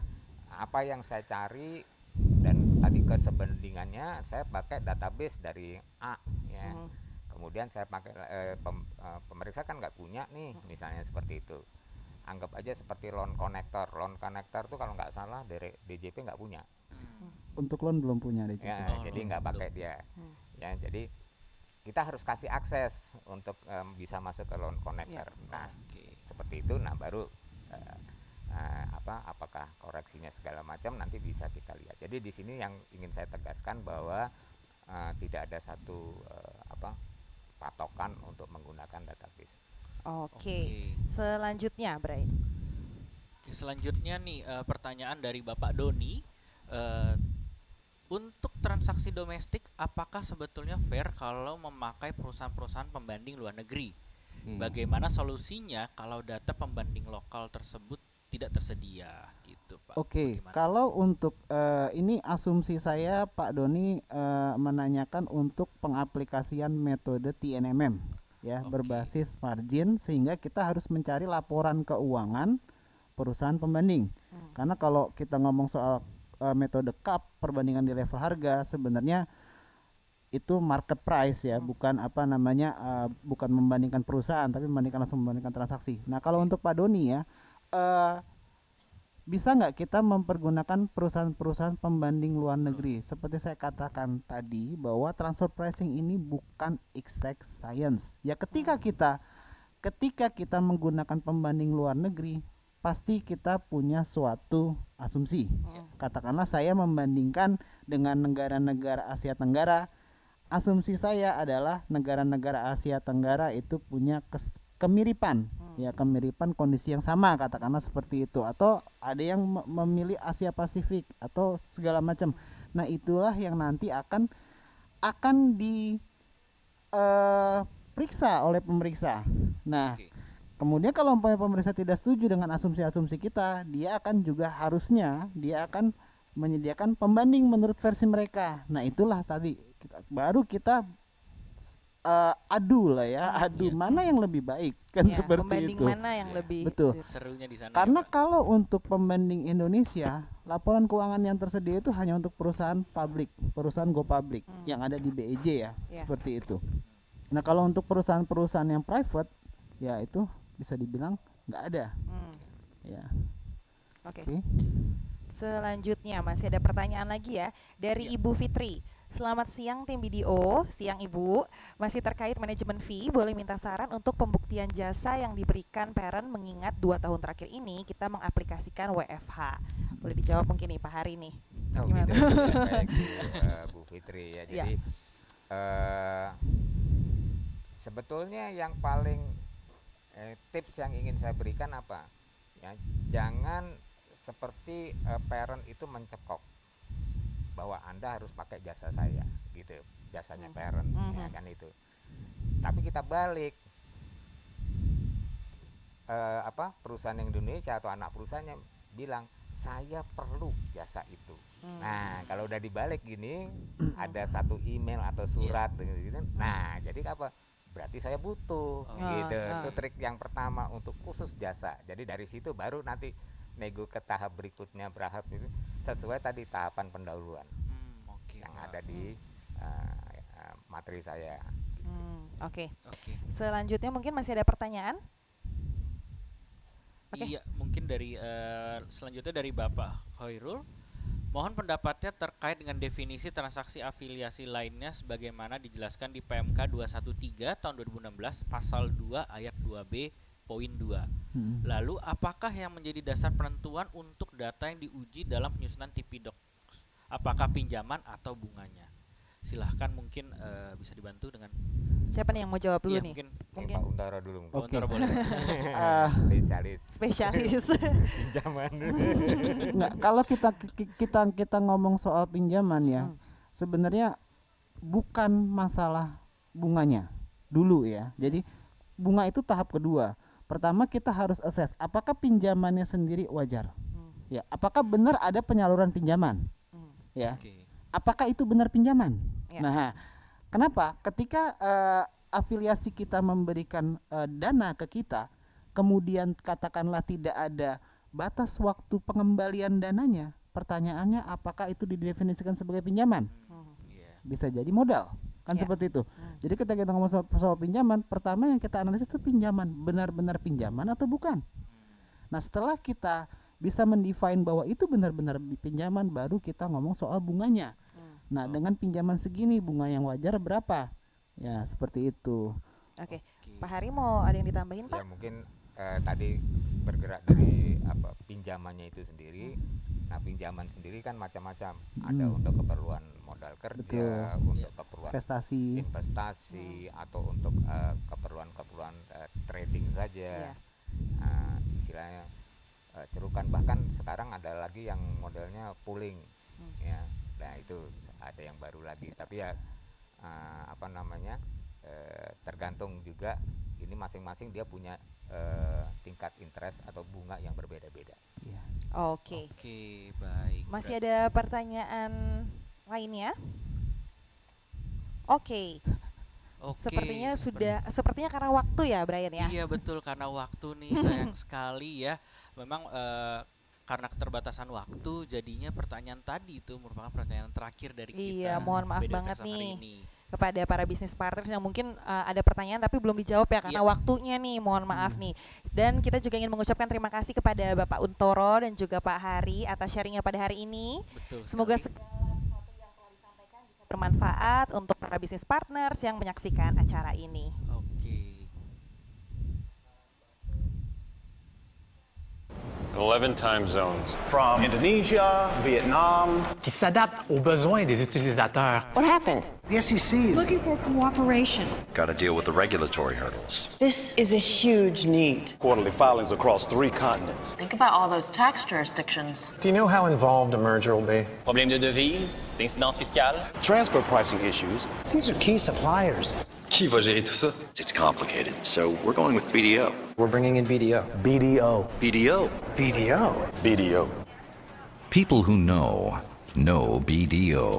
apa yang saya cari dan tadi kesebandingannya saya pakai database dari A ya. Mhm. Kemudian saya pakai eh, pem- eh, pemeriksa kan nggak punya nih misalnya seperti itu. Anggap aja seperti loan connector. Loan connector tuh kalau nggak salah dari DJP nggak punya. Untuk loan belum punya DJP. Ya, Oh, jadi nggak belum. pakai dia. Hmm. Ya, jadi kita harus kasih akses untuk em, bisa masuk ke loan connector. Nah, Oke. seperti itu nah baru eh, eh, apa apakah koreksinya segala macam nanti bisa kita lihat. Jadi di sini yang ingin saya tegaskan bahwa eh, tidak ada satu eh, apa patokan untuk menggunakan database. Oke. Selanjutnya, Bray. Oke, selanjutnya nih eh, pertanyaan dari Bapak Doni. Eh, untuk transaksi domestik, apakah sebetulnya fair kalau memakai perusahaan-perusahaan pembanding luar negeri? Bagaimana solusinya kalau data pembanding lokal tersebut tidak tersedia, gitu, Pak? Oke, Bagaimana? kalau untuk eh, ini asumsi saya Pak Doni eh, menanyakan untuk pengaplikasian metode TNMM ya Oke. berbasis margin sehingga kita harus mencari laporan keuangan perusahaan pembanding. Hmm. Karena kalau kita ngomong soal eh, metode CAP perbandingan di level harga sebenarnya itu market price ya, bukan apa namanya eh, bukan membandingkan perusahaan tapi membandingkan langsung membandingkan transaksi. Nah, kalau untuk Pak Doni ya eh bisa nggak kita mempergunakan perusahaan-perusahaan pembanding luar negeri? Seperti saya katakan tadi bahwa transfer pricing ini bukan exact science. Ya ketika kita ketika kita menggunakan pembanding luar negeri, pasti kita punya suatu asumsi. Katakanlah saya membandingkan dengan negara-negara Asia Tenggara, asumsi saya adalah negara-negara Asia Tenggara itu punya kes- kemiripan, ya kemiripan kondisi yang sama, katakanlah seperti itu. Atau ada yang me- memilih Asia Pasifik atau segala macam. Nah itulah yang nanti akan akan di eh, periksa oleh pemeriksa. Nah, Oke. kemudian kalau umpamanya pemeriksa tidak setuju dengan asumsi-asumsi kita, dia akan juga harusnya dia akan menyediakan pembanding menurut versi mereka. Nah, itulah tadi kita, baru kita eh, adu lah ya, adu Iya. mana yang lebih baik kan Ya, seperti pembanding itu. mana yang Iya. lebih Betul. Serunya di sana. Karena ya, kalau untuk pembanding Indonesia, laporan keuangan yang tersedia itu hanya untuk perusahaan publik, perusahaan go public Hmm. yang ada di BEJ ya, Ya. seperti itu. Nah, kalau untuk perusahaan-perusahaan yang private, ya itu bisa dibilang nggak ada, Hmm, ya. Oke. Oke. Selanjutnya masih ada pertanyaan lagi ya dari Ibu Fitri. Selamat siang tim BDO, siang Ibu. Masih terkait manajemen fee, boleh minta saran untuk pembuktian jasa yang diberikan parent mengingat dua tahun terakhir ini kita mengaplikasikan WFH. Boleh dijawab mungkin nih Pak Hari nih. Oh, Gimana? gitu. Bu, Bu Fitri ya. Iya. Jadi eh, sebetulnya yang paling eh, tips yang ingin saya berikan apa? Ya, jangan seperti eh, parent itu mencekok bahwa Anda harus pakai jasa saya gitu, jasanya Hmm. parent ya Mhm. kan itu. Tapi kita balik eh, apa perusahaan yang Indonesia atau anak perusahaannya bilang saya perlu jasa itu. Hmm. Nah, kalau udah dibalik gini, ada satu email atau surat gitu, gitu. Nah, jadi apa? Berarti saya butuh Oh. gitu. Ah. Itu trik yang pertama untuk khusus jasa. Jadi dari situ baru nanti nego ke tahap berikutnya berahap itu sesuai tadi tahapan pendahuluan Hmm, oke. yang ada di uh, uh, materi saya. Hmm, Oke. Oke. Selanjutnya mungkin masih ada pertanyaan? Oke. Iya, mungkin dari eh, selanjutnya dari Bapak Khairul. Mohon pendapatnya terkait dengan definisi transaksi afiliasi lainnya sebagaimana dijelaskan di PMK 213 tahun 2016 pasal 2 ayat 2B poin 2. Hmm. Lalu apakah yang menjadi dasar penentuan untuk data yang diuji dalam penyusunan TP Docs? Apakah pinjaman atau bunganya? Silahkan mungkin eh, bisa dibantu dengan Siapa nih yang mau jawab dulu Iya, nih? mungkin Mungkin Pak Untoro dulu. Pak Oke. Untoro boleh. Ah. Spesialis Spesialis. pinjaman. Nggak, kalau kita ki- kita kita ngomong soal pinjaman ya, Hmm. sebenarnya bukan masalah bunganya dulu ya. Jadi bunga itu tahap kedua. Pertama kita harus assess apakah pinjamannya sendiri wajar. Hmm, Ya, apakah benar ada penyaluran pinjaman? hmm. Ya. Oke. Apakah itu benar pinjaman? Ya. Nah, kenapa? Ketika eh, afiliasi kita memberikan eh, dana ke kita, kemudian katakanlah tidak ada batas waktu pengembalian dananya, pertanyaannya apakah itu didefinisikan sebagai pinjaman? Hmm. Iya. Bisa jadi modal, kan Ya. seperti itu. Hmm. Jadi ketika kita ngomong soal, soal pinjaman, pertama yang kita analisis itu pinjaman, benar-benar pinjaman atau bukan? Nah, setelah kita bisa mendefine bahwa itu benar-benar pinjaman, baru kita ngomong soal bunganya. Hmm. Nah, dengan pinjaman segini bunga yang wajar berapa? Ya, seperti itu. Oke. Oke. Pak Hari mau ada yang ditambahin ya Pak? mungkin eh, tadi bergerak dari apa pinjamannya itu sendiri nah pinjaman sendiri kan macam-macam ada Hmm. untuk keperluan modal kerja untuk keperluan Investasi. investasi atau untuk eh, keperluan-keperluan eh, trading saja Iya. Nah, istilahnya eh, cerukan bahkan sekarang ada lagi yang modelnya pooling Hmm. ya nah itu ada yang baru lagi tapi ya eh, apa namanya eh, tergantung juga ini masing-masing dia punya eh, tingkat interest atau bunga yang berbeda-beda Ya. Oke. Oke, baik. Masih ada pertanyaan lainnya? Oke. Oke, Sepertinya seperti- sudah sepertinya karena waktu ya Brian ya. Iya betul karena waktu nih sayang sekali ya. Memang eh, karena keterbatasan waktu jadinya pertanyaan tadi itu merupakan pertanyaan terakhir dari kita. Iya, mohon maaf Beda banget nih. ini. Kepada para bisnis partners yang mungkin uh, ada pertanyaan tapi belum dijawab ya karena Iya. waktunya nih, mohon maaf Hmm. nih. Dan kita juga ingin mengucapkan terima kasih kepada Bapak Untoro dan juga Pak Hari atas sharingnya pada hari ini. Betul. Semoga sekali. Bermanfaat untuk para bisnis partners yang menyaksikan acara ini. 11 time zones. From Indonesia, Vietnam. qui s'adapte aux besoins des utilisateurs. What happened? The SEC is Looking for cooperation. Got to deal with the regulatory hurdles. This is a huge need. quarterly filings across three continents. Think about all those tax jurisdictions. Do you know how involved a merger will be? Problème de devise, d'incidence fiscale. Transfer pricing issues. These are key suppliers. Qui va gérer tout ça? It's complicated, so we're going with BDO. We're bringing in BDO. BDO. BDO. BDO? BDO. People who know, know BDO.